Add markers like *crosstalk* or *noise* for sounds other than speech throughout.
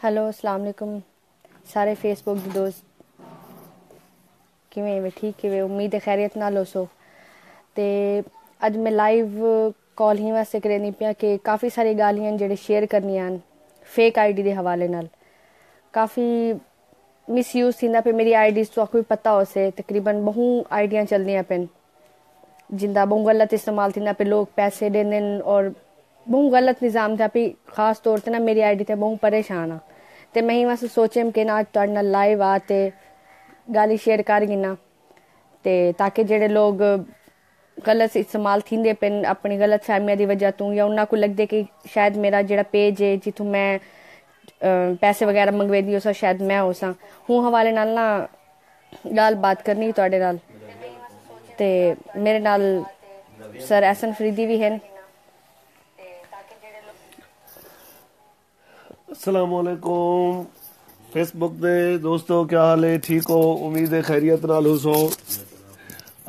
Hello ਅਸਲਾਮ ਅਲੈਕੁਮ ਸਾਰੇ Facebook ਦੇ ਦੋਸਤ ਕਿਵੇਂ ਵੇ ਠੀਕ ਕਿਵੇਂ ਉਮੀਦ ਹੈ ਖੈਰੀਅਤ ਨਾਲ ਹੋਸੋ ਤੇ ਅੱਜ ਮੈਂ ਲਾਈਵ ਕਾਲ ਹੀ ਵਾਸਤੇ ਕਰਨੀ ਪਿਆ ਕਿ ਕਾਫੀ ਸਾਰੀ ਗਾਲੀਆਂ ਜਿਹੜੇ ਸ਼ੇਅਰ ਕਰਨੀਆਂ ਹਨ ਫੇਕ ਆਈਡੀ ਦੇ ਹਵਾਲੇ ਨਾਲ ਕਾਫੀ ਮਿਸਯੂਜ਼ ਥਿੰਦਾ ਪੇ ਮੇਰੀ ਆਈਡੀਜ਼ ਤੋਂ ਕੋਈ ਪਤਾ ਹੋਸੇ ਤਕਰੀਬਨ ਬਹੁ ਆਈਡੀਆਂ ਚੱਲਦੀਆਂ ਪੈਨ ਜਿੰਦਾ ਬਹੁ ਗਲਤ ਇਸਤੇਮਾਲ ਥਿੰਦਾ ਪੇ ਲੋਕ ਪੈਸੇ ਦੇਣ ਔਰ ਬਹੁ ਗਲਤ ਨਿਜ਼ਾਮ ਥਾ ਪੀ ਖਾਸ ਤੌਰ ਤੇ ਨਾ ਮੇਰੀ ਆਈਡੀ ਤੇ ਬਹੁ ਪਰੇਸ਼ਾਨ ਆ। ਤੇ ਮੈਂ ਹੀ ਵਾਸਤੇ ਸੋਚਿਆ ਕਿ ਨਾ ਤੁਹਾਡੇ ਨਾਲ ਲਾਈਵ ਆ ਤੇ ਗਾਲੀ ਸ਼ੇਅਰ ਕਰ ਗਿਨਾ ਤੇ ਤਾਂ ਕਿ ਜਿਹੜੇ ਲੋਕ ਗਲਤ ਇਸਤੇਮਾਲ ਥਿੰਦੇ ਪੈਨ ਆਪਣੀ ਗਲਤ ਫਹਿਮੀਆਂ ਦੀ ਵਜ੍ਹਾ ਤੋਂ ਜਾਂ ਉਹਨਾਂ ਕੋ ਲੱਗਦੇ ਕਿ ਸ਼ਾਇਦ ਮੇਰਾ ਜਿਹੜਾ ਪੇਜ ਹੈ ਜਿੱਥੋਂ ਮੈਂ ਪੈਸੇ ਵਗੈਰਾ ਮੰਗਵੇਦੀ ਉਸ ਸ਼ਾਇਦ ਮੈਂ ਹੋਸਾਂ ਹੂੰ ਹਵਾਲੇ ਨਾਲ ਨਾ ਗੱਲ ਬਾਤ ਕਰਨੀ ਤੁਹਾਡੇ ਨਾਲ। ਤੇ ਮੇਰੇ ਨਾਲ ਸਰ ਐਸਨ ਫਰੀਦੀ ਵੀ ਹਨ ਅਸਲਾਮੁਅਲੈਕੁਮ ਫੇਸਬੁੱਕ ਦੇ ਦੋਸਤੋ ਕੀ ਹਾਲ ਹੈ? ਠੀਕ ਹੋ? ਉਮੀਦ ਹੈ ਖੈਰੀਅਤ ਨਾਲ ਹੋ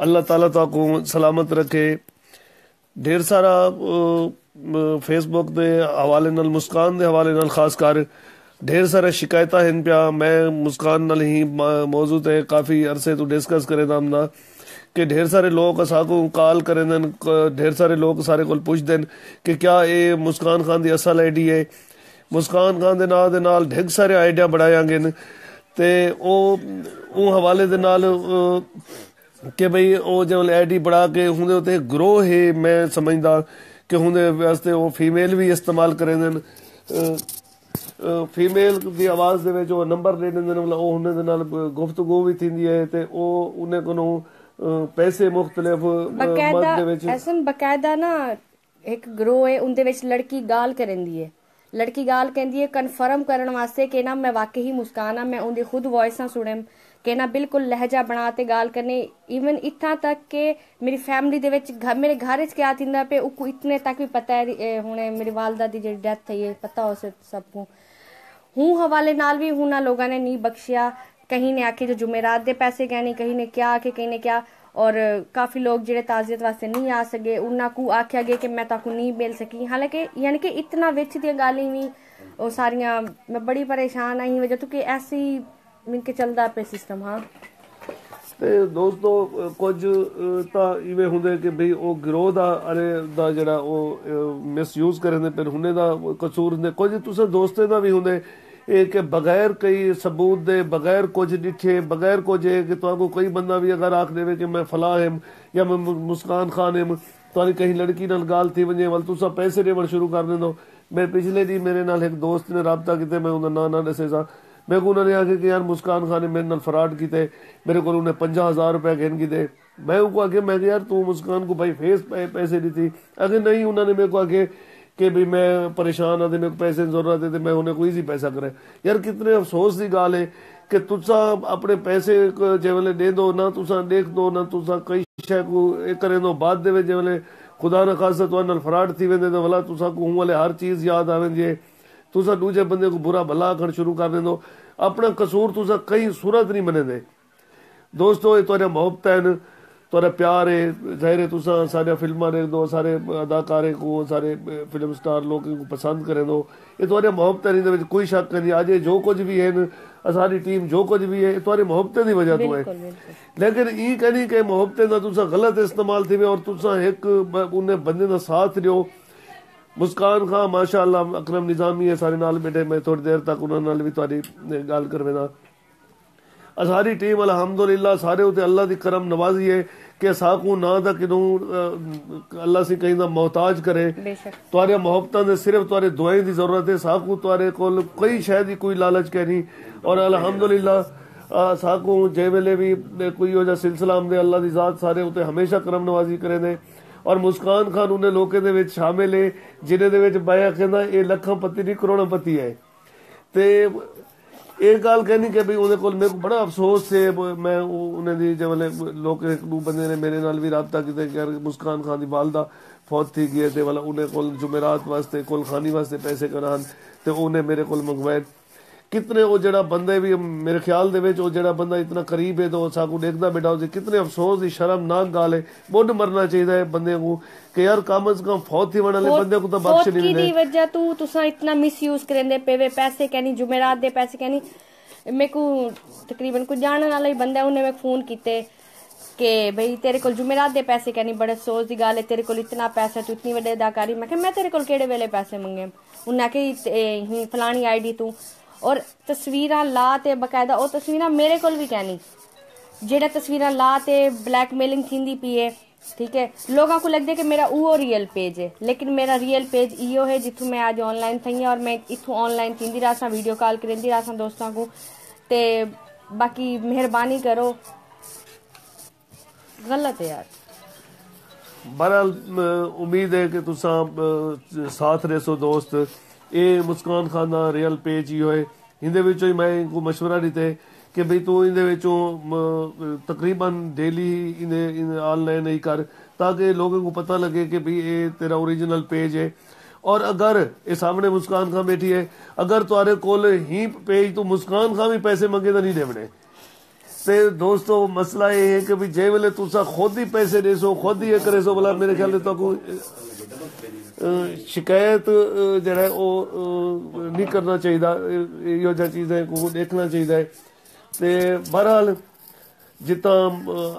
ਅੱਲਾਹ ਤਾਲਾ ਤੁਹਾਨੂੰ ਸਲਾਮਤ ਰੱਖੇ। ਢੇਰ ਸਾਰਾ ਫੇਸਬੁੱਕ ਦੇ ਹਵਾਲੇ ਨਾਲ, ਮੁਸਕਾਨ ਦੇ ਹਵਾਲੇ ਨਾਲ ਖਾਸ ਕਰ ਢੇਰ ਸਾਰਾ ਸ਼ਿਕਾਇਤਾਂ ਹਨ ਪਿਆ। ਮੈਂ ਮੁਸਕਾਨ ਨਾਲ ਹੀ ਮੌਜੂ ਤੇ ਕਾਫੀ ਅਰਸੇ ਤੋਂ ਡਿਸਕਸ ਕਰੇ ਦਾ ਹਮਨਾ ਕਿ ਢੇਰ ਸਾਰੇ ਲੋਕ ਅਸਾਕੋ ਕਾਲ ਕਰੇ ਨੇ ਢੇਰ ਸਾਰੇ ਲੋਕ ਸਾਰੇ ਕੋਲ ਪੁੱਛਦੇ ਨੇ ਕਿ ਕਿਆ ਇਹ ਮੁਸਕਾਨ ਖਾਨ ਦੀ ਅਸਲ ਆਈਡੀ ਹੈ? ਮੁਸਕਾਨ ਖਾਨ ਦੇ ਨਾਂ ਦੇ ਨਾਲ ਢਿੱਗ ਸਾਰੇ ਆਈਡੀਆ ਬਣਾਇਆ ਗਏ ਨੇ। ਤੇ ਉਹ ਉਹ ਹਵਾਲੇ ਦੇ ਨਾਲ ਕਿ ਭਈ ਉਹ ਜੋ ਆਈਡੀ ਬਣਾ ਕੇ ਹੁੰਦੇ ਉਤੇ ਗਰੋਹ ਹੈ ਮੈਂ ਸਮਝਦਾ ਕਿ ਹੁੰਦੇ ਵਾਸਤੇ ਉਹ ਫੀਮੇਲ ਵੀ ਇਸਤੇਮਾਲ ਕਰਦੇ ਨੇ। ਫੀਮੇਲ ਦੀ ਆਵਾਜ਼ ਦੇ ਵਿੱਚ ਉਹ ਨੰਬਰ ਦੇ ਦਿੰਦੇ ਨੇ ਉਹ ਹੁੰਦੇ ਦੇ ਨਾਲ ਗੁਫ਼ਤਗੂ ਵੀ ਥਿੰਦੀ ਹੈ ਤੇ ਉਹ ਉਹਨੇ ਕੋਲੋਂ ਪੈਸੇ ਮੁxtਲਫ ਬਕਾਇਦਾ ਦੇ ਵਿੱਚ ਬਕਾਇਦਾ ਨਾ ਇੱਕ ਗਰੋਹ ਹੈ ਉਹਦੇ ਵਿੱਚ ਲੜਕੀ ਗਾਲ ਕਰਨਦੀ ਹੈ। ਲੜਕੀ ਗਾਲ ਕਹਿੰਦੀ ਹੈ ਕਨਫਰਮ ਕਰਨ ਵਾਸਤੇ ਕਿ ਨਾ, ਮੈਂ ਵਾਕਈ ਹੀ ਮੁਸਕਾਨ ਆ ਮੈਂ ਉਹਦੀ ਖੁਦ ਵੌਇਸਾਂ ਸੁਣਮ ਕਿ ਨਾ ਬਿਲਕੁਲ ਲਹਿਜਾ ਬਣਾ ਤੇ ਗਾਲ ਕਰਨੇ। ਇਵਨ ਇਥਾਂ ਤੱਕ ਕਿ ਮੇਰੀ ਫੈਮਿਲੀ ਦੇ ਵਿੱਚ ਮੇਰੇ ਘਰ ਵਿੱਚ ਕਿਆ ਥਿੰਦਾ ਪੇ ਉਹ ਇਤਨੇ ਤੱਕ ਵੀ ਪਤਾ ਹੈ ਹੁਣੇ ਮੇਰੇ ਵਾਲਦਾ ਦੀ ਜਿਹੜੀ ਡੈਥ ਹੈ, ਪਤਾ ਹੋ ਸਭ ਨੂੰ ਹੂੰ ਹਵਾਲੇ ਨਾਲ ਵੀ ਹੁਣਾ ਲੋਕਾਂ ਨੇ ਨਹੀਂ ਬਖਸ਼ਿਆ, ਕਹੀਂ ਨੇ ਆਖੇ ਜੋ ਜੁਮੇਰਾਤ ਦੇ ਪੈਸੇ ਗਏ ਨਹੀਂ ਕਹੀਂ ਨੇ ਕਿਹਾ ਕਿ ਕਹੀਂ ਨੇ ਕਿਹਾ ਔਰ ਕਾਫੀ ਲੋਕ ਜਿਹੜੇ ਤਾਜ਼ੀਅਤ ਵਾਸਤੇ ਨਹੀਂ ਆ ਸਕੇ, ਉਹਨਾਂ ਕੋ ਆਖਿਆ ਗਿਆ ਕਿ ਮੈਂ ਤਾਕੂ ਨਹੀਂ ਮਿਲ ਸਕੀ। ਹਾਲਾਂਕਿ ਯਾਨੀ ਕਿ ਇਤਨਾ ਵਿੱਚ ਦੀਆਂ ਗਾਲਾਂ ਵੀ ਉਹ ਸਾਰੀਆਂ, ਮੈਂ ਬੜੀ ਪਰੇਸ਼ਾਨ ਆਈ ਵਜ੍ਹਾ ਤੋਂ ਕਿ ਐਸੀ ਮਿਲ ਕੇ ਚੱਲਦਾ ਪਿਆ ਸਿਸਟਮ ਹਾਂ। ਤੇ ਦੋਸਤੋ, ਕੁਝ ਤਾਂ ਇਵੇਂ ਹੁੰਦੇ ਕਿ ਭਈ ਉਹ ਗਰੋਹ ਦਾ, ਅਰੇ, ਦਾ ਜਿਹੜਾ ਉਹ ਮਿਸਯੂਜ਼ ਕਰਦੇ ਫਿਰ ਹੁੰਨੇ ਦਾ ਕਸੂਰ ਹੁੰਦੇ। ਕੁਝ ਤੁਸੀਂ ਦੋਸਤੇ ਦਾ ਵੀ ਹੁੰਦੇ ਇਹ ਕਿ ਬਗੈਰ ਕਈ ਸਬੂਤ ਦੇ, ਬਗੈਰ ਕੁਝ ਡਿਠੇ, ਬਗੈਰ ਕੁਝ ਕਿ ਤੁਹਾਨੂੰ ਕੋਈ ਬੰਦਾ ਵੀ ਅਗਰ ਆਖ ਦੇਵੇ ਕਿ ਮੈਂ ਫਲਾ ਹਮ ਜਾਂ ਮੈਂ ਮੁਸਕਾਨ ਖਾਨ ਹਮ ਤੁਹਾਡੀ ਕਹੀਂ ਲੜਕੀ ਨਾਲ ਗਾਲ ਥੀ ਵਜੇ, ਵਲ ਤੁਸੀਂ ਪੈਸੇ ਦੇਵਣ ਸ਼ੁਰੂ ਕਰ ਦਿੰਦੋ ਮੈਂ ਪਿਛਲੇ ਦੀ ਮੇਰੇ ਨਾਲ ਇੱਕ ਦੋਸਤ ਨੇ ਰਾਬਤਾ ਕੀਤੇ, ਮੈਂ ਉਹਦਾ ਨਾਂ ਨਾ ਦੱਸੇ ਸਾਂ। ਮੈਂ ਕੋ ਉਹਨਾਂ ਨੇ ਆਖਿਆ ਕਿ ਯਾਰ ਮੁਸਕਾਨ ਖਾਨ ਨੇ ਮੇਰੇ ਨਾਲ ਫਰਾਡ ਕੀਤੇ, ਮੇਰੇ ਕੋਲ ਉਹਨੇ 50000 ਰੁਪਏ ਗਿਣ ਕੀਤੇ ਮੈਂ ਉਹ ਕੋ ਅਗੇ ਮੈਂ ਕਿਹਾ, ਯਾਰ ਤੂੰ ਮੁਸਕਾਨ ਕੋ ਭਾਈ ਫੇਸ ਪੈਸੇ ਦਿੱਤੀ। ਅਗੇ ਨਹੀਂ, ਉਹਨਾਂ ਨੇ ਮੇਰੇ ਕੋ ਅਗੇ ਕਿ ਵੀ ਮੈਂ ਪਰੇਸ਼ਾਨ ਆ ਤੇ ਮੇਰੇ ਪੈਸੇ ਦੀ ਜ਼ਰੂਰਤ ਹੈ ਤੇ ਮੈਂ ਉਹਨੇ ਕੋਈ ਸੀ ਪੈਸਾ ਕਰੇ ਯਾਰ ਕਿਤਨੇ ਅਫਸੋਸ ਦੀ ਗੱਲ ਹੈ ਕਿ ਤੁਸੀਂ ਆਪਣੇ ਪੈਸੇ ਜਿਵੇਂ ਦੇ ਦੋ, ਨਾ ਤੁਸੀਂ ਦੇਖ ਦੋ, ਨਾ ਤੁਸੀਂ ਕਈ ਸ਼ੈ ਕੋ ਇਹ ਕਰੇ ਦੋ ਬਾਅਦ ਦੇ ਵਿੱਚ ਜਿਵੇਂ ਖੁਦਾ ਨਾ ਖਾਸਾ ਤੁਹਾਡੇ ਫਰਾਡ ਥੀ ਵੰਦੇ ਤਾਂ ਵਲਾ ਤੁਸੀਂ ਕੋ ਵਾਲੇ ਹਰ ਚੀਜ਼ ਯਾਦ ਆਵੇਂਗੇ ਤੁਸੀਂ ਦੂਜੇ ਬੰਦੇ ਕੋ ਬੁਰਾ ਭਲਾ ਆਖਣ ਸ਼ੁਰੂ ਕਰ ਦਿੰਦੋ ਆਪਣਾ ਕਸੂਰ ਤੁਸੀਂ ਕਈ ਸੂਰਤ ਨਹੀਂ ਮੰਨਦੇ। ਦੋਸਤੋ, ਇਹ ਤੁਹਾਡੇ ਮੁਹੱਬਤ ਹਨ ਤੁਹਾਡਾ ਪਿਆਰ ਹੈ ਜ਼ਾਹਿਰ ਹੈ ਤੁਸੀਂ ਸਾਡੇ ਫਿਲਮਾਂ ਦੇ ਦੋ ਸਾਰੇ ਅਦਾਕਾਰੇ ਕੋ ਸਾਰੇ ਫਿਲਮ ਸਟਾਰ ਲੋਕ ਨੂੰ ਪਸੰਦ ਕਰੇ ਦੋ। ਇਹ ਤੁਹਾਡੇ ਮੁਹੱਬਤ ਦੇ ਵਿੱਚ ਕੋਈ ਸ਼ੱਕ ਨਹੀਂ ਅਜੇ ਜੋ ਕੁਝ ਵੀ ਹੈ ਸਾਡੀ ਟੀਮ ਜੋ ਕੁਝ ਵੀ ਹੈ ਤੁਹਾਡੀ ਮੁਹੱਬਤ ਦੀ ਵਜ੍ਹਾ ਤੋਂ ਹੈ। ਲੇਕਿਨ ਇਹ ਕਹਿੰਦੀ ਕਿ ਮੁਹੱਬਤ ਦਾ ਤੁਸੀਂ ਗਲਤ ਇਸਤੇਮਾਲ ਥੀਵੇ ਔਰ ਤੁਸੀਂ ਇੱਕ ਉਹਨੇ ਬੰਦੇ ਦਾ ਸਾਥ ਦਿਓ। ਮੁਸਕਾਨ ਖਾਨ ਮਾਸ਼ਾਅੱਲਾ ਅਕਰਮ ਨਿਜ਼ਾਮੀ ਹੈ ਸਾਰੇ ਨਾਲ ਬੈਠੇ ਮੈਂ ਥੋੜੀ ਦੇਰ ਤੱਕ ਉਹਨਾਂ ਨਾਲ ਵੀ ਤੁਹਾਡੀ ਗੱਲ ਕਰਵੇਦਾ। ਸਾਰੀ ਟੀਮ ਅਲਹਮਦੁਲਿਲਾ ਸਾਰੇ ਉਤੇ ਅੱਲਾ ਦੀ ਕਰਮ ਨਵਾਜ਼ੀ ਹੈ ਕਿ ਸਾਕੂ ਨਾ ਦਾ ਕਿਦੋਂ ਅੱਲਾ ਸੀ ਕਹਿੰਦਾ ਮਹਤਾਜ ਕਰੇ। ਤੁਹਾਡੇ ਮੁਹੱਬਤਾਂ ਦੇ ਸਿਰਫ ਤੁਹਾਡੇ ਦੁਆਈ ਦੀ ਜ਼ਰੂਰਤ ਹੈ ਸਾਕੂ ਤੁਹਾਡੇ ਕੋਲ ਕੋਈ ਸ਼ਾਇਦ ਹੀ ਕੋਈ ਲਾਲਚ ਕਹ ਨਹੀਂ। ਔਰ ਅਲਹਮਦੁਲਿਲਾ ਸਾਕੂ ਜੇ ਵੇਲੇ ਵੀ ਕੋਈ ਹੋ ਜਾ ਸਿਲਸਿਲਾ ਹਮਦੇ ਅੱਲਾ ਦੀ ਜ਼ਾਤ ਸਾਰੇ ਉਤੇ ਹਮੇਸ਼ਾ ਕਰਮ ਨਵਾਜ਼ੀ ਕਰੇ ਨੇ। ਔਰ ਮੁਸਕਾਨ ਖਾਨ ਉਹਨੇ ਲੋਕਾਂ ਦੇ ਵਿੱਚ ਸ਼ਾਮਿਲ ਹੈ ਜਿਹਦੇ ਦੇ ਵਿੱਚ ਬਾਇਆ ਕਹਿੰਦਾ ਇਹ ਲੱਖਾਂ ਪਤੀ ਨਹੀਂ ਕਰੋੜਾਂ ਪਤੀ ਹੈ। ਤੇ ਇਹ ਗੱਲ ਕਹਿਣੀ ਕਿ ਵੀ ਉਹਦੇ ਕੋਲ ਮੈਨੂੰ ਬੜਾ ਅਫਸੋਸ ਸੀ ਮੈਂ ਉਹਨਾਂ ਦੀ ਜਵਲੇ ਲੋਕ ਇੱਕ ਦੋ ਬੰਦੇ ਨੇ ਮੇਰੇ ਨਾਲ ਵੀ ਰਾਬਤਾ ਕੀਤਾ ਕਿ ਮੁਸਕਾਨ ਖਾਨ ਦੀ ਵਾਲਦਾ ਫੌਤ ਥੀ ਗਈ ਤੇ ਵਾਲਾ ਉਹਨੇ ਕੋਲ ਜੁਮੇਰਾਤ ਵਾਸਤੇ ਕੋਲ ਖਾਨੀ ਵਾਸਤੇ ਪੈਸੇ ਕਰਾਨ ਤੇ ਉਹਨੇ ਮੇਰੇ ਕੋਲ ਮੰਗਵਾਏ। ਕਿਤਨੇ ਉਹ ਜਿਹੜਾ ਬੰਦੇ ਵੀ ਮੇਰੇ ਖਿਆਲ ਦੇ ਵਿੱਚ ਉਹ ਜਿਹੜਾ ਬੰਦਾ ਇਤਨਾ ਕਰੀਬ ਹੈ ਤਾਂ ਸਾਕੂ ਦੇਖਦਾ ਬੇਟਾ ਉਹ ਕਿਤਨੇ ਅਫਸੋਸ ਦੀ ਸ਼ਰਮਨਾਕ ਗੱਲ ਹੈ ਮੁੱਢ ਮਰਨਾ ਚਾਹੀਦਾ ਹੈ ਬੰਦੇ ਨੂੰ ਕਿ ਯਾਰ ਕਮ ਅਸ ਕਮ ਫੌਤ ਹੀ ਵਾਲੇ ਬੰਦੇ को तो बख्श नहीं की देते दी वजह तू तुसा इतना मिसयूज करेंदे पेवे पैसे कहनी जुमेरात दे पैसे कहनी मेरे को तकरीबन कोई जानने वाला ही बंदा उन्हें मैं फोन कीते कि भाई तेरे कोल जुमेरात दे पैसे कहनी बड़े अफसोस दी गल है तेरे कोल इतना पैसा तू इतनी वड्डी अदाकारी मैं मैं तेरे कोल केड़े वेले पैसे मंगे उन्हें आखे फलानी आईडी तू ਔਰ ਤਸਵੀਰਾਂ ਲਾ ਤੇ ਬਕਾਇਦਾ, ਉਹ ਤਸਵੀਰਾਂ ਮੇਰੇ ਕੋਲ ਵੀ ਕਹਿਣੀ। ਜਿਹੜਾ ਤਸਵੀਰਾਂ ਲਾ ਤੇ ਬਲੈਕਮੇਲਿੰਗ ਥਿੰਦੀ ਪੀਏ ਠੀਕ ਹੈ ਲੋਕਾਂ ਨੂੰ ਲੱਗਦਾ ਕਿ ਮੇਰਾ ਉਹ ਰੀਅਲ ਪੇਜ ਹੈ ਲੇਕਿਨ ਮੇਰਾ ਰੀਅਲ ਪੇਜ ਇਹੋ ਹੈ ਜਿੱਥੋਂ ਮੈਂ ਅੱਜ ਆਨਲਾਈਨ ਥਈ ਔਰ ਮੈਂ ਇਥੋਂ ਆਨਲਾਈਨ ਥਿੰਦੀ ਰਾਸਾਂ ਵੀਡੀਓ ਕਾਲ ਕਰਿੰਦੀ ਰਾਸਾਂ ਦੋਸਤਾਂ ਨੂੰ ਤੇ ਬਾਕੀ ਮਿਹਰਬਾਨੀ ਕਰੋ। ਗਲਤ ਹੈ ਯਾਰ। ਬਹਰਹਾਲ ਉਮੀਦ ਹੈ ਕਿ ਤੁਸੀਂ ਸਾਥ ਰਹਿਸੋ ਦੋਸਤ। ਇਹ ਮੁਸਕਾਨ ਖਾਨ ਦਾ ਰੀਅਲ ਪੇਜ ਹੀ ਹੋਏ ਇਹਦੇ ਵਿੱਚੋਂ ਹੀ ਮੈਂ ਕੋ مشورہ ਦਿੱਤੇ ਕਿ ਭਈ ਤੂੰ ਇਹਦੇ ਵਿੱਚੋਂ ਤਕਰੀਬਨ ਡੇਲੀ ਇਹਨੇ ਆਨਲਾਈਨ ਹੀ ਕਰ ਤਾਂ ਕਿ ਲੋਕਾਂ ਨੂੰ ਪਤਾ ਲੱਗੇ ਕਿ ਭਈ ਇਹ ਤੇਰਾ ओरिजिनल पेज है और अगर ये सामने मुस्कान खान बैठी है अगर तुम्हारे कोल ही पेज तो मुस्कान खान भी पैसे मंगे तो नहीं देवने ਤੇ ਦੋਸਤੋ ਮਸਲਾ ਇਹ ਹੈ ਕਿ ਵੀ ਜੇ ਵੇਲੇ ਤੁਸੀਂ ਖੁਦ ਹੀ ਪੈਸੇ ਦੇ ਸੋ ਖੁਦ ਹੀ ਇਹ ਕਰੇ ਸੋ ਬਲਾ ਮੇਰੇ ਖਿਆਲ ਤੋਂ ਕੋਈ ਸ਼ਿਕਾਇਤ ਜਿਹੜਾ ਉਹ ਨਹੀਂ ਕਰਨਾ ਚਾਹੀਦਾ। ਇਹੋ ਜਿਹਾ ਚੀਜ਼ਾਂ ਨੂੰ ਦੇਖਣਾ ਚਾਹੀਦਾ ਹੈ। ਤੇ ਬਹਰਹਾਲ ਜਿੱਤਾਂ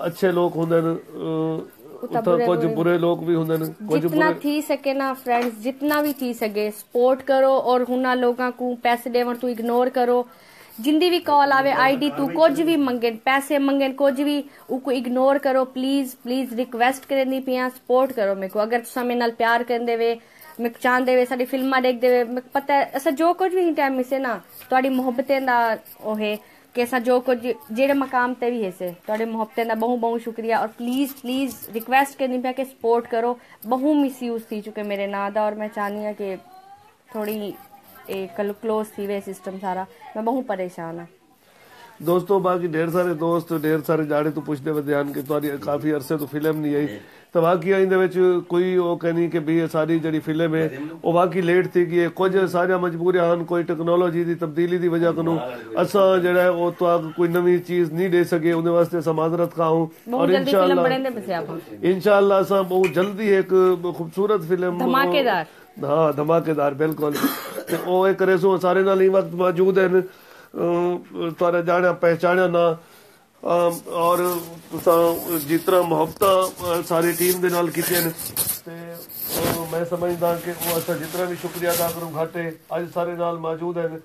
ਅੱਛੇ ਲੋਕ ਹੁੰਦੇ ਨੇ ਉਤਾਂ ਕੁਝ ਬੁਰੇ ਲੋਕ ਵੀ ਹੁੰਦੇ ਨੇ ਕੁਝ ਜਿੰਨਾ ਥੀ ਸਕੇ ਨਾ ਫਰੈਂਡਸ ਜਿੰਨਾ ਵੀ ਥੀ ਸਕੇ ਸਪੋਰਟ ਕਰੋ ਔਰ ਹੁਣਾਂ ਲੋਕਾਂ ਨੂੰ ਪੈਸੇ ਦੇਵਣ ਤੋਂ ਇਗਨੋਰ ਕਰੋ। ਜਿੰਦੀ ਵੀ ਕਾਲ ਆਵੇ, ਆਈਡੀ ਤੂੰ ਕੁਝ ਵੀ ਮੰਗਣ ਪੈਸੇ ਮੰਗਣ ਕੁਝ ਵੀ, ਉਹ ਕੋ ਇਗਨੋਰ ਕਰੋ ਪਲੀਜ਼ ਪਲੀਜ਼ ਰਿਕਵੈਸਟ ਕਰਨੀ ਪਿਆ ਸਪੋਰਟ ਕਰੋ ਮੇਰੇ ਕੋ ਅਗਰ ਤੁਸੀਂ ਮੇਰੇ ਨਾਲ ਪਿਆਰ ਕਰਦੇ ਵੇ ਮੈਨੂੰ ਚਾਹੁੰਦੇ ਵੇ ਸਾਡੀ ਫਿਲਮਾਂ ਦੇਖਦੇ ਵੇ ਮੈਨੂੰ ਪਤਾ ਹੈ ਜੋ ਕੁਝ ਵੀ ਟਾਈਮ ਮਿਸੇ ਨਾ, ਤੁਹਾਡੀ ਮੁਹੱਬਤਾਂ ਦਾ ਉਹ ਹੈ ਕਿ ਅਸਾਂ ਜੋ ਕੁਝ, ਜਿਹੜੇ ਮਕਾਮ ਤੇ ਵੀ ਹੈ ਸੇ, ਤੁਹਾਡੇ ਮੁਹੱਬਤਾਂ ਦਾ ਬਹੁਤ ਬਹੁਤ ਸ਼ੁਕਰੀਆ। ਔਰ ਪਲੀਜ਼ ਪਲੀਜ਼ ਰਿਕਵੈਸਟ ਕਰਨੀ ਪਿਆ ਕਿ ਸਪੋਰਟ ਕਰੋ। ਬਹੁਤ ਮਿਸਯੂਜ਼ ਸੀ ਚੁੱਕੇ ਮੇਰੇ ਨਾਂ ਦਾ, ਔਰ ਮੈਂ ਚਾਹਨੀ ਆ ਕਿ ਥੋੜੀ एक क्लोज थी वे सिस्टम सारा मैं बहुत परेशान हूँ दोस्तों बाकी ढेर सारे दोस्त ढेर सारे जाड़े तो ਪੁੱਛਦੇ ਵਧਿਆਨ ਕਿ ਤੁਹਾਡੀ ਕਾਫੀ ਅਰਸੇ ਤੋਂ ਫਿਲਮ ਨਹੀਂ ਆਈ। ਤਾਂ ਬਾਕੀ ਇਹਦੇ ਵਿੱਚ ਕੋਈ ਉਹ ਕਹਿਣੀ ਕਿ ਵੀ ਇਹ ਸਾਰੀ ਜਿਹੜੀ ਫਿਲਮ ਹੈ ਉਹ ਬਾਕੀ ਲੇਟ ਸੀ ਕਿ ਕੁਝ ਸਾਰੀਆਂ ਮਜਬੂਰੀਆਂ ਹਨ ਕੋਈ ਟੈਕਨੋਲੋਜੀ ਦੀ ਤਬਦੀਲੀ ਦੀ ਵਜ੍ਹਾ ਕਨੂੰ ਅਸਾਂ ਜਿਹੜਾ ਉਹ ਤੁਹਾਨੂੰ ਕੋਈ ਨਵੀਂ ਚੀਜ਼ ਨਹੀਂ ਦੇ ਸਕੇ ਉਹਦੇ ਵਾਸਤੇ ਸਮਾਦਰਤ ਖਾਉ ਔਰ ਇਨਸ਼ਾਅੱਲਾ ਇਨਸ਼ਾਅੱਲਾ ਅਸਾਂ ਬਹੁਤ ਜਲਦੀ ਇੱਕ ਖੂਬਸੂਰਤ ਫਿਲਮ ਧਮਾਕੇਦਾਰ। ਹਾਂ ਧਮਾਕੇਦਾਰ ਬਿਲਕੁਲ ਤੇ ਉਹ ਇਹ ਕਰੇ ਸੋ ਸਾਰੇ ਨਾਲ ਹੀ ਵਕਤ ਮੌਜੂਦ ਹਨ ਤੁਹਾਡਾ ਜਾਣਿਆ ਪਹਿਚਾਣਿਆ ਨਾ ਔਰ ਤੁਸੀਂ ਜਿਸ ਤਰ੍ਹਾਂ ਮੁਹੱਬਤਾਂ ਸਾਰੀ ਟੀਮ ਦੇ ਨਾਲ ਕੀਤੀਆਂ ਨੇ ਤੇ ਮੈਂ ਸਮਝਦਾ ਕਿ ਉਹ ਅਸਾਂ ਜਿਤਨਾ ਵੀ ਸ਼ੁਕਰੀਆ ਅਦਾ ਕਰੂ ਘਾਟੇ ਅੱਜ ਸਾਰੇ ਨਾਲ ਮੌਜੂਦ ਹਨ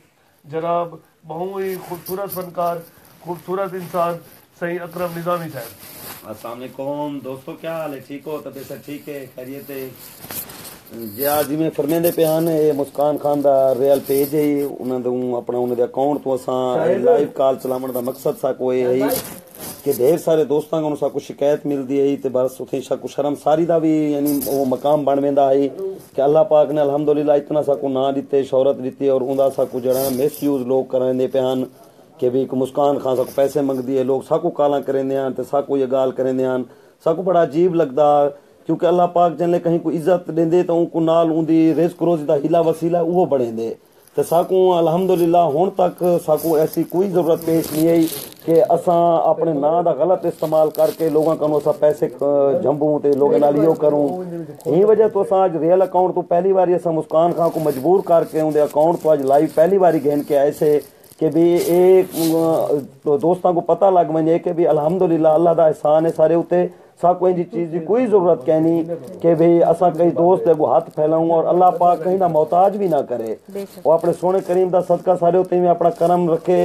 ਜਨਾਬ ਬਹੁਤ ਹੀ ਖੂਬਸੂਰਤ ਫਨਕਾਰ खूबसूरत इंसान सही अकरम निजामी साहब असलकुम दोस्तों क्या हाल है ठीक हो तबीयत सब ठीक है खैरियत है ਜੀ ਅੱਜ ਜਿਵੇਂ ਫਰਮੇਂਦੇ ਪਏ ਹਨ ਇਹ ਮੁਸਕਾਨ ਖਾਨ ਦਾ ਰੀਅਲ ਪੇਜ ਹੈ। ਉਹਨਾਂ ਨੂੰ ਆਪਣਾ ਉਹਨਾਂ ਦੇ ਅਕਾਊਂਟ ਤੋਂ ਅਸਾਂ ਲਾਈਵ ਕਾਲ ਚਲਾਉਣ ਦਾ ਮਕਸਦ ਸਾ ਕੋਈ ਹੈ ਕਿ ਢੇਰ ਸਾਰੇ ਦੋਸਤਾਂ ਨੂੰ ਸਾ ਕੋ ਸ਼ਿਕਾਇਤ ਮਿਲਦੀ ਹੈ ਤੇ ਬਸ ਉਥੇ ਸਾ ਕੋ ਸ਼ਰਮ ਸਾਰੀ ਦਾ ਵੀ ਯਾਨੀ ਉਹ ਮਕਾਮ ਬਣ ਵੇਂਦਾ ਹੈ ਕਿ ਅੱਲਾਹ ਪਾਕ ਨੇ ਅਲਹਮਦੁਲਿਲਾ ਇਤਨਾ ਸਾ ਕੋ ਨਾਂ ਦਿੱਤੇ ਸ਼ੌਹਰਤ ਦਿੱਤੀ ਔਰ ਉਹਦਾ ਸਾ ਕੋ ਜਿਹੜਾ ਮਿਸਯੂਜ਼ ਲੋਕ ਕਰਾਂਦੇ ਪਏ ਹਨ ਕਿ ਵੀ ਇੱਕ ਮੁਸਕਾਨ ਖਾਨ ਸਾਕੋ ਪੈਸੇ ਮੰਗਦੀ ਹੈ ਲੋਕ ਸਾਕੋ ਕਾਲਾਂ ਕਰਿੰਦੇ ਹਨ ਤੇ ਸਾਕੋ ਇਹ ਗਾਲ ਕਰਿੰਦੇ ਹਨ। ਸਾਕੋ ਬੜਾ ਅਜੀਬ ਲੱਗਦਾ क्योंकि अल्लाह पाक जन कहीं को इज़त ॾींदे त उनको नाल उंदी रिस्क रोज़ जा हीला वसीला उहो बणेंदे त साकूं अलहमदुल्ला हुन तक साकूं ऐसी कोई ज़रूरत पेश नहीं आई कि असां अपने नां दा गलत इस्तेमाल करके लोगां कनो असां पैसे जंबूं ते लोगें नाल इहो करूं इन वजह तो असां अॼु रियल अकाउंट तो पहली बारी असां मुस्कान खां को मजबूर करके उनके अकाउंट तो अॼु लाइव पहली बारी घेन के आए से कि भी एक अ, दोस्तों को पता लग वञे कि भी अल्हम्दुलिल्लाह अल्लाह दा एहसान है सारे उते साको जी चीज की कोई जरूरत कहनी कि भाई असा कई दोस्त को हाथ फैलाऊं और अल्लाह पाक कहीं ना मोहताज भी ना करे वो अपने सोने करीम दा सदका सारे उते में अपना करम रखे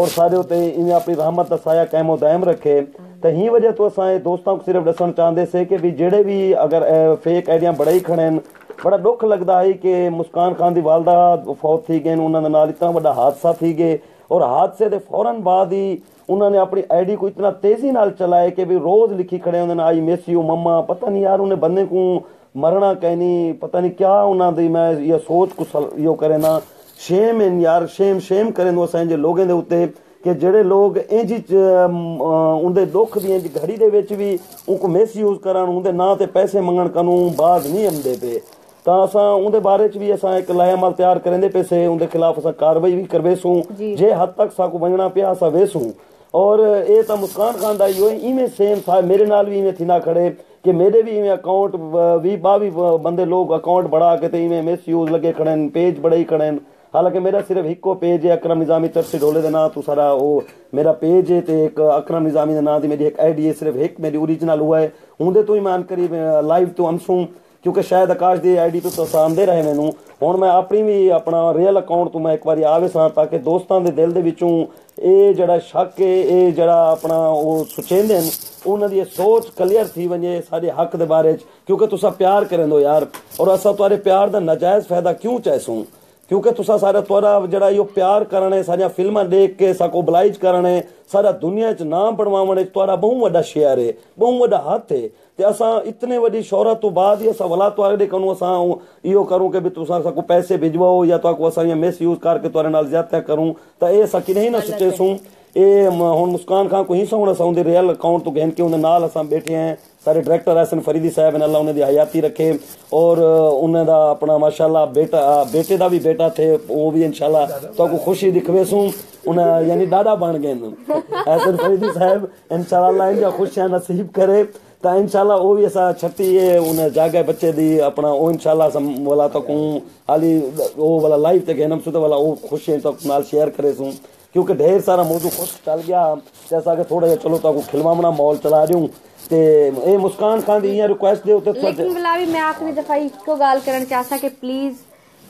और सारे उते इवें अपनी रहमत दा साया कायमो दायम रखे तो ही वजह तो असा दोस्तों को सिर्फ दसन चाहते से कि भी जेड़े भी अगर फेक आइडिया बड़े ही खड़े हैं ਬੜਾ ਦੁੱਖ ਲੱਗਦਾ ਹੈ ਕਿ ਮੁਸਕਾਨ ਖਾਨ ਦੀ ਵਾਲਦਾ ਫੌਤ ਥੀ ਗਏ ਉਹਨਾਂ ਦੇ ਨਾਲ ਇਤਨਾ ਵੱਡਾ ਹਾਦਸਾ ਥੀ ਗਏ। ਔਰ ਹਾਦਸੇ ਦੇ ਫੌਰਨ ਬਾਅਦ ਹੀ ਉਹਨਾਂ ਨੇ ਆਪਣੀ ਆਈਡੀ ਕੋ ਇਤਨਾ ਤੇਜ਼ੀ ਨਾਲ ਚਲਾਏ ਕਿ ਵੀ ਰੋਜ਼ ਲਿਖੀ ਖੜੇ ਉਹਨਾਂ ਨੇ ਆਈ ਮਿਸ ਯੂ ਮਮਾ ਪਤਾ ਨਹੀਂ ਯਾਰ, ਉਹਨੇ ਬੰਦੇ ਕੋ ਮਰਣਾ ਕਹਿਨੀ ਪਤਾ ਨਹੀਂ ਕਿਆ ਉਹਨਾਂ ਦੀ, ਮੈਂ ਇਹ ਸੋਚ ਕੁਛ ਯੋ ਕਰੇ ਨਾ। ਸ਼ੇਮ ਇਨ ਯਾਰ ਸ਼ੇਮ ਸ਼ੇਮ ਕਰੇ ਉਹ ਸਾਂਝੇ ਲੋਕਾਂ ਦੇ ਉੱਤੇ ਕਿ ਜਿਹੜੇ ਲੋਕ ਇੰਜ ਉਹਦੇ ਦੁੱਖ ਦੀ ਇੰਜ ਘੜੀ ਦੇ ਵਿੱਚ ਵੀ ਉਹ ਕੋ ਮਿਸਯੂਜ਼ ਕਰਨ ਉਹਦੇ ਨਾਂ ਤੇ ਪੈਸੇ ਮੰਗਣ ਕਾਨੂੰ ਬਾਜ਼ ਨਹੀਂ ਆਉਂਦੇ ਪਏ। ਤਾਂ ਅਸਾਂ ਉਹਦੇ ਬਾਰੇ ਚ ਵੀ ਅਸਾਂ ਇੱਕ ਲਾਇਆਮਲ ਤਿਆਰ ਕਰਨੇ ਪੈਸੇ ਉਹਦੇ ਖਿਲਾਫ ਅਸਾਂ ਕਾਰਵਾਈ ਵੀ ਕਰਵੇਸੂ। ਜੀ। ਜੇ ਹੱਦ ਤੱਕ ਸਾਕੂ ਵੰਜਣਾ ਪਿਆ ਅਸਾਂ ਵੇਸੂ। ਔਰ ਇਹ ਤਾਂ ਮੁਸਕਾਨ ਖਾਨ ਦਾ ਹੀ ਇਵੇਂ ਸੇਮ ਥਾ ਮੇਰੇ ਨਾਲ ਵੀ ਇਵੇਂ ਥੀ ਨਾ ਖੜੇ ਕਿ ਮੇਰੇ ਵੀ ਇਵੇਂ ਅਕਾਊਂਟ ਵੀ ਬਾਵੀ ਬੰਦੇ ਲੋਕ ਅਕਾਊਂਟ ਬੜਾ ਕੇ ਤੇ ਇਵੇਂ ਮਿਸਯੂਜ਼ ਲੱਗੇ ਖੜੇ ਨੇ ਪੇਜ ਬੜੇ ਹੀ ਖੜੇ ਨੇ ਹਾਲਾਂਕਿ ਮੇਰਾ ਸਿਰਫ ਇੱਕੋ ਪੇਜ ਹੈ ਅਕਰਮ ਨਿਜ਼ਾਮੀ ਚਰਸੀ ਢੋਲੇ ਦੇ ਨਾਂ ਤੋਂ ਸਾਰਾ ਉਹ ਮੇਰਾ ਪੇਜ ਹੈ ਤੇ ਇੱਕ ਅਕਰਮ ਨਿਜ਼ਾਮੀ ਦੇ ਨਾਂ ਦੀ ਮੇਰੀ ਇੱਕ ਆਈਡੀ ਹੈ ਸਿਰਫ ਇੱਕ ਮੇਰੀ ਓਰੀਜਨਲ ਹੁਆ ਹੈ। ਹੁੰਦੇ ਤੋਂ ਹੀ ਮਾਨ ਕਰੀ ਲਾਈਵ ਤੋਂ ਅੰਸੂ ਕਿਉਂਕਿ ਸ਼ਾਇਦ ਆਕਾਸ਼ ਦੀ ਆਈਡੀ ਤੋਂ ਪਸੰਦੇ ਰਹੇ ਮੈਨੂੰ। ਹੁਣ ਮੈਂ ਆਪਣੀ ਵੀ ਆਪਣਾ ਰੀਅਲ ਅਕਾਊਂਟ ਤੋਂ ਮੈਂ ਇੱਕ ਵਾਰੀ ਆਵੇ ਸਾਂ ਤਾਂ ਕਿ ਦੋਸਤਾਂ ਦੇ ਦਿਲ ਦੇ ਵਿੱਚੋਂ ਇਹ ਜਿਹੜਾ ਸ਼ੱਕ ਹੈ, ਇਹ ਜਿਹੜਾ ਆਪਣਾ ਉਹ ਸੁਚੇਂਦੇ ਨੇ ਉਹਨਾਂ ਦੀ ਇਹ ਸੋਚ ਕਲੀਅਰ ਥੀ ਵञे ਸਾਡੇ ਹੱਕ ਦੇ ਬਾਰੇ ਚ। ਕਿਉਂਕਿ ਤੁਸੀਂ ਪਿਆਰ ਕਰੰਦੋ ਯਾਰ। ਔਰ ਅਸਾਂ ਤੁਹਾਡੇ ਪਿਆਰ ਦਾ ਨਾਜਾਇਜ਼ ਫਾਇਦਾ ਕਿਉਂ ਚਾਹਸੂੰ ਕਿਉਂਕਿ ਤੁਸੀਂ ਸਾਰਾ ਤੁਹਾਡਾ ਜਿਹੜਾ ਇਹ ਪਿਆਰ ਕਰਨੇ ਸਾਰੀਆਂ ਫਿਲਮਾਂ ਦੇਖ ਕੇ ਸਾਕੋ ਬਲਾਈਜ ਕਰਨੇ ਸਾਰਾ ਦੁਨੀਆ 'ਚ ਨਾਮ ਬਣਵਾਉਣ 'ਚ ਤੁਹਾਡਾ ਬਹੁਤ ਵੱਡਾ ਸ਼ੇਅਰ ਹੈ ਬਹੁਤ ਵੱਡਾ ਹੱਥ ਹੈ ਤੇ ਅਸਾਂ ਇਤਨੇ ਵੱਡੀ ਸ਼ੋਹਰਤ ਤੋਂ ਬਾਅਦ ਹੀ ਅਸਾਂ ਵਲਾ ਤੁਹਾਡੇ ਕਨੂੰ ਅਸਾਂ ਇਹੋ ਕਰੂੰ ਕਿ ਵੀ ਤੁਸੀਂ ਸਾਕੋ ਪੈਸੇ ਭਿਜਵਾਓ ਜਾਂ ਤੁਹਾਨੂੰ ਅਸਾਂ ਇਹ ਮਿਸਯੂਜ਼ ਕਰਕੇ ਤੁਹਾਡੇ ਨਾਲ ਜ਼ਿਆਦਾ ਕਰੂੰ ਤਾਂ ਇਹ ਸਕੀ ਨਹੀਂ ਨਾ ਸੱਚੇ ਸੂੰ। ਇਹ ਹੁਣ ਮੁਸਕਾਨ ਖਾਨ ਕੋਈ ਸੋਹਣਾ ਸਾਉਂਦੇ ਰੀਅਲ ਅਕਾਊਂਟ ਤੋਂ ਗਹਿਨ ਕੇ ਉਹਦੇ ਨਾਲ ਅਸਾਂ ਬੈਠੇ ਆਂ। ਸਾਰੇ ਡਾਇਰੈਕਟਰ ਹਸਨ ਫਰੀਦੀ ਸਾਹਿਬ ਨੇ ਅੱਲਾ ਉਹਨਾਂ ਦੀ ਹਯਾਤੀ ਰੱਖੇ ਔਰ ਉਹਨਾਂ ਦਾ ਆਪਣਾ ਮਾਸ਼ਾਅੱਲਾ ਬੇਟਾ, ਬੇਟੇ ਦਾ ਵੀ ਬੇਟਾ ਥੇ, ਉਹ ਵੀ ਇਨਸ਼ਾਅੱਲਾ ਤੁਹਾਨੂੰ ਖੁਸ਼ੀ ਦਿਖਵੇ ਸੂ। ਉਹਨਾਂ ਯਾਨੀ ਦਾਦਾ ਬਣ ਗਏ ਨੇ। ਹਸਨ ਫਰੀਦੀ ਸਾਹਿਬ, ਇਨਸ਼ਾਅੱਲਾ ਅੱਲਾ ਇੰਜਾ ਖੁਸ਼ੀਆਂ ਨਸੀਬ ਕਰੇ। ਤਾਂ ਇਨਸ਼ਾਅੱਲਾ ਉਹ ਵੀ ਅਸਾਂ ਛੱਤੀ ਇਹ ਉਹਨੇ ਜਾਗੇ ਬੱਚੇ ਦੀ ਆਪਣਾ ਉਹ ਇਨਸ਼ਾਅੱਲਾ ਸਮ ਵਾਲਾ ਤੱਕ ਹਾਲੀ ਉਹ ਵਾਲਾ ਲਾਈਵ ਤੇ ਗਹਿਨਮ ਸੁਦਾ ਵਾਲਾ ਉਹ ਖੁਸ਼ੀ ਤੱਕ ਨਾਲ ਸ਼ੇਅਰ ਕਰੇ ਸੂ। ਕਿਉਂਕਿ ਢੇਰ ਸਾਰਾ ਮੌਜੂ ਖੁਸ਼ ਚੱਲ ਗਿਆ। ਜੈਸਾ ਕਿ ਥੋੜਾ ਜਿਹਾ ਚਲੋ ਤੁਹਾਨੂੰ ਖਿਲਵਾਉਣਾ ਮੌਲ ਚਲਾ ਦਿਉ। ਤੇ ਇਹ ਮੁਸਕਾਨ ਖਾਨ ਦੀ ਇਹ ਰਿਕੁਐਸਟ ਦੇ ਉੱਤੇ ਲੇਕਿਨ ਬਲਾ ਵੀ ਮੈਂ ਆਖਰੀ ਦਫਾ ਇੱਕੋ ਗੱਲ ਕਰਨ ਚਾਹਤਾ ਕਿ ਪਲੀਜ਼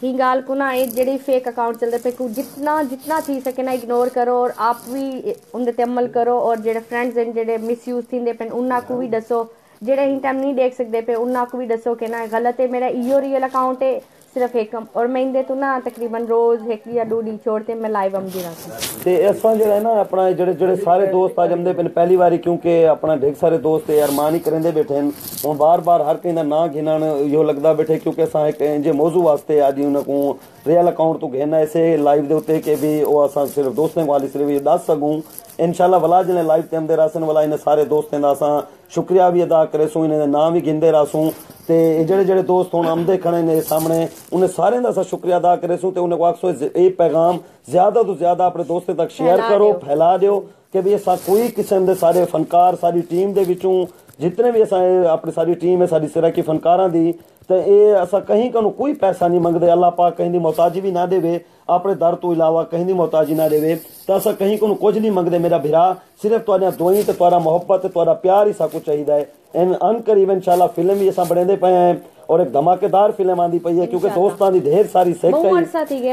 ਹੀ ਗੱਲ ਕੋ ਨਾ ਇਹ ਜਿਹੜੇ ਫੇਕ ਅਕਾਊਂਟ ਚੱਲਦੇ ਪਏ, ਕੋ ਜਿੰਨਾ ਜਿੰਨਾ ਥੀ ਸਕੇ ਨਾ ਇਗਨੋਰ ਕਰੋ ਔਰ ਆਪ ਵੀ ਉਹਦੇ ਤੇ ਅਮਲ ਕਰੋ ਔਰ ਜਿਹੜੇ ਫਰੈਂਡਸ ਐਂ ਜਿਹੜੇ ਮਿਸਯੂਜ਼ ਥਿੰਦੇ ਪਏ ਉਹਨਾਂ ਕੋ ਵੀ ਦੱਸੋ। ਜਿਹੜੇ ਹੀ ਟਾਈਮ ਨਹੀਂ ਦੇਖ ਸਕਦੇ ਪਏ, ਉਹਨਾਂ ਕੋ ਵੀ ਦੱਸੋ ਕਿ ਨਾ ਗਲਤ ਹੈ, ਮੇਰਾ ਇਹੋ ਰੀਅਲ ਅਕਾਊਂਟ ਹੈ। ਸਿਰਫ ਇੱਕ ਔਰ ਮੈਂ ਇਹਦੇ ਤੋਂ ਨਾ ਤਕਰੀਬਨ ਰੋਜ਼ ਇੱਕ ਜਾਂ ਦੋ ਡੀ ਛੋੜ ਤੇ ਮੈਂ ਲਾਈਵ ਆਉਂਦੀ ਰਹੀ ਤੇ ਇਸ ਤਰ੍ਹਾਂ ਜਿਹੜਾ ਹੈ ਨਾ ਆਪਣਾ ਜਿਹੜੇ ਜਿਹੜੇ ਸਾਰੇ ਦੋਸਤ ਆ ਜਾਂਦੇ ਪਏ ਨੇ ਪਹਿਲੀ ਵਾਰੀ ਕਿਉਂਕਿ ਆਪਣਾ ਢੇਰ ਸਾਰੇ ਦੋਸਤ ਯਾਰ ਮਾਨ ਹੀ ਕਰੰਦੇ ਬੈਠੇ ਨੇ ਹੁਣ ਬਾਰ-ਬਾਰ ਹਰ ਕਿਸੇ ਦਾ ਨਾਂ ਗਿਣਨ ਇਹੋ ਲੱਗਦਾ ਬੈਠੇ ਕਿਉਂਕਿ ਅਸਾਂ ਇੱਕ ਜੇ ਮੌਜੂ ਵਾਸਤੇ ਅੱਜ ਉਹਨਾਂ ਕੋ ਰੀਅਲ ਅਕਾਊਂਟ ਤੋਂ ਘੇਨਾ ਐਸੇ ਲਾਈਵ ਦੇ ਉੱਤੇ ਕਿ ਵੀ ਉਹ ਅਸਾਂ ਸਿਰਫ ਦੋਸਤਾਂ ਵਾਲੀ ਸਿਰਫ ਇਹ ਦੱਸ ਸਕੂੰ ਇਨਸ਼ਾਅੱਲਾ ਵਲਾ ਜਿਹਨੇ ਲਾਈਵ ਤੇ ਆਂਦੇ ਰਾਸਨ ਵਲਾ ਇਹਨੇ ਸਾਰੇ ਦੋਸਤਾਂ ਦਾ ਅਸਾਂ ਸ਼ੁਕਰੀਆ ਵੀ ਅਦਾ ਕਰੇ ਸੋ ਇਹਨਾਂ ਦੇ ਨਾਮ ਵੀ ਗਿੰਦੇ ਰਾਸੂ ਤੇ ਜਿਹੜੇ ਜਿਹੜੇ ਦੋਸਤ ਹੁਣ ਆਮਦੇ ਖੜੇ ਨੇ ਸਾਹਮਣੇ ਉਹਨੇ ਸਾਰਿਆਂ ਦਾ ਅਸਾਂ ਸ਼ੁਕਰੀਆ ਅਦਾ ਕਰੇ ਸੋ ਤੇ ਉਹਨੇ ਆਖਸੋ ਇਹ ਪੈਗਾਮ ਜ਼ਿਆਦਾ ਤੋਂ ਜ਼ਿਆਦਾ ਆਪਣੇ ਦੋਸਤਾਂ ਤੱਕ ਸ਼ੇਅਰ ਕਰੋ। ਫੈਲਾ ਦਿਓ ਕਿ ਵੀ ਅਸਾਂ ਕੋਈ ਕਿਸਮ ਦੇ ਸਾਰੇ ਫਨਕਾਰ ਸਾਡੀ ਟੀਮ ਦੇ ਵਿੱਚੋਂ ਜਿਤਨੇ ਵੀ ਅਸਾਂ ਆਪਣੀ ਸਾਡੀ ਟੀਮ ਹੈ ਸਾਡੀ ਸਿਰਾ ਕੀ ਫਨਕਾਰਾਂ ਦੀ ਤੇ ਇਹ ਅਸਾਂ ਕਹੀਂ ਕਨੂੰ ਕੋਈ ਪੈਸਾ ਨਹੀਂ ਮੰਗਦੇ। ਅੱਲਾਹ ਪਾਕ ਕਹੀਂ ਦੀ ਮੁਹਤਾਜੀ ਵੀ ਨਾ ਦੇਵੇ ਆਪਣੇ ਦਰ ਤੋਂ ਇਲਾਵਾ ਕਹੀਂ ਦੀ ਮੁਹਤਾਜੀ ਨਾ ਦੇਵੇ। ਤਾਂ ਅਸਾਂ ਕਹੀਂ ਕਨੂੰ ਕੁਝ ਨਹੀਂ ਮੰਗਦੇ ਮੇਰਾ ਭਰਾ ਸਿਰਫ ਤੁਹਾਡੀਆਂ ਦੁਆਈ ਤੇ ਤੁਹਾਡਾ ਮੁਹੱਬਤ ਤੇ ਤੁਹਾਡਾ ਪਿਆਰ ਹੀ ਸਾਕੂ ਚਾਹੀਦਾ ਹੈ। ਇਨ ਅਨਕਰੀਬ ਇਨਸ਼ਾਅੱਲਾ ਫਿਲਮ ਵੀ ਅਸਾਂ ਬਣਾਉਂਦੇ ਪਏ ਆਂ ਔਰ ਇੱਕ ਧਮਾਕੇਦਾਰ ਫਿਲਮ ਆਂਦੀ ਪਈ ਹੈ ਕਿਉਂਕਿ ਦੋਸਤਾਂ ਦੀ ਢੇਰ ਸਾਰੀ ਸਿੱਖ ਹੈ?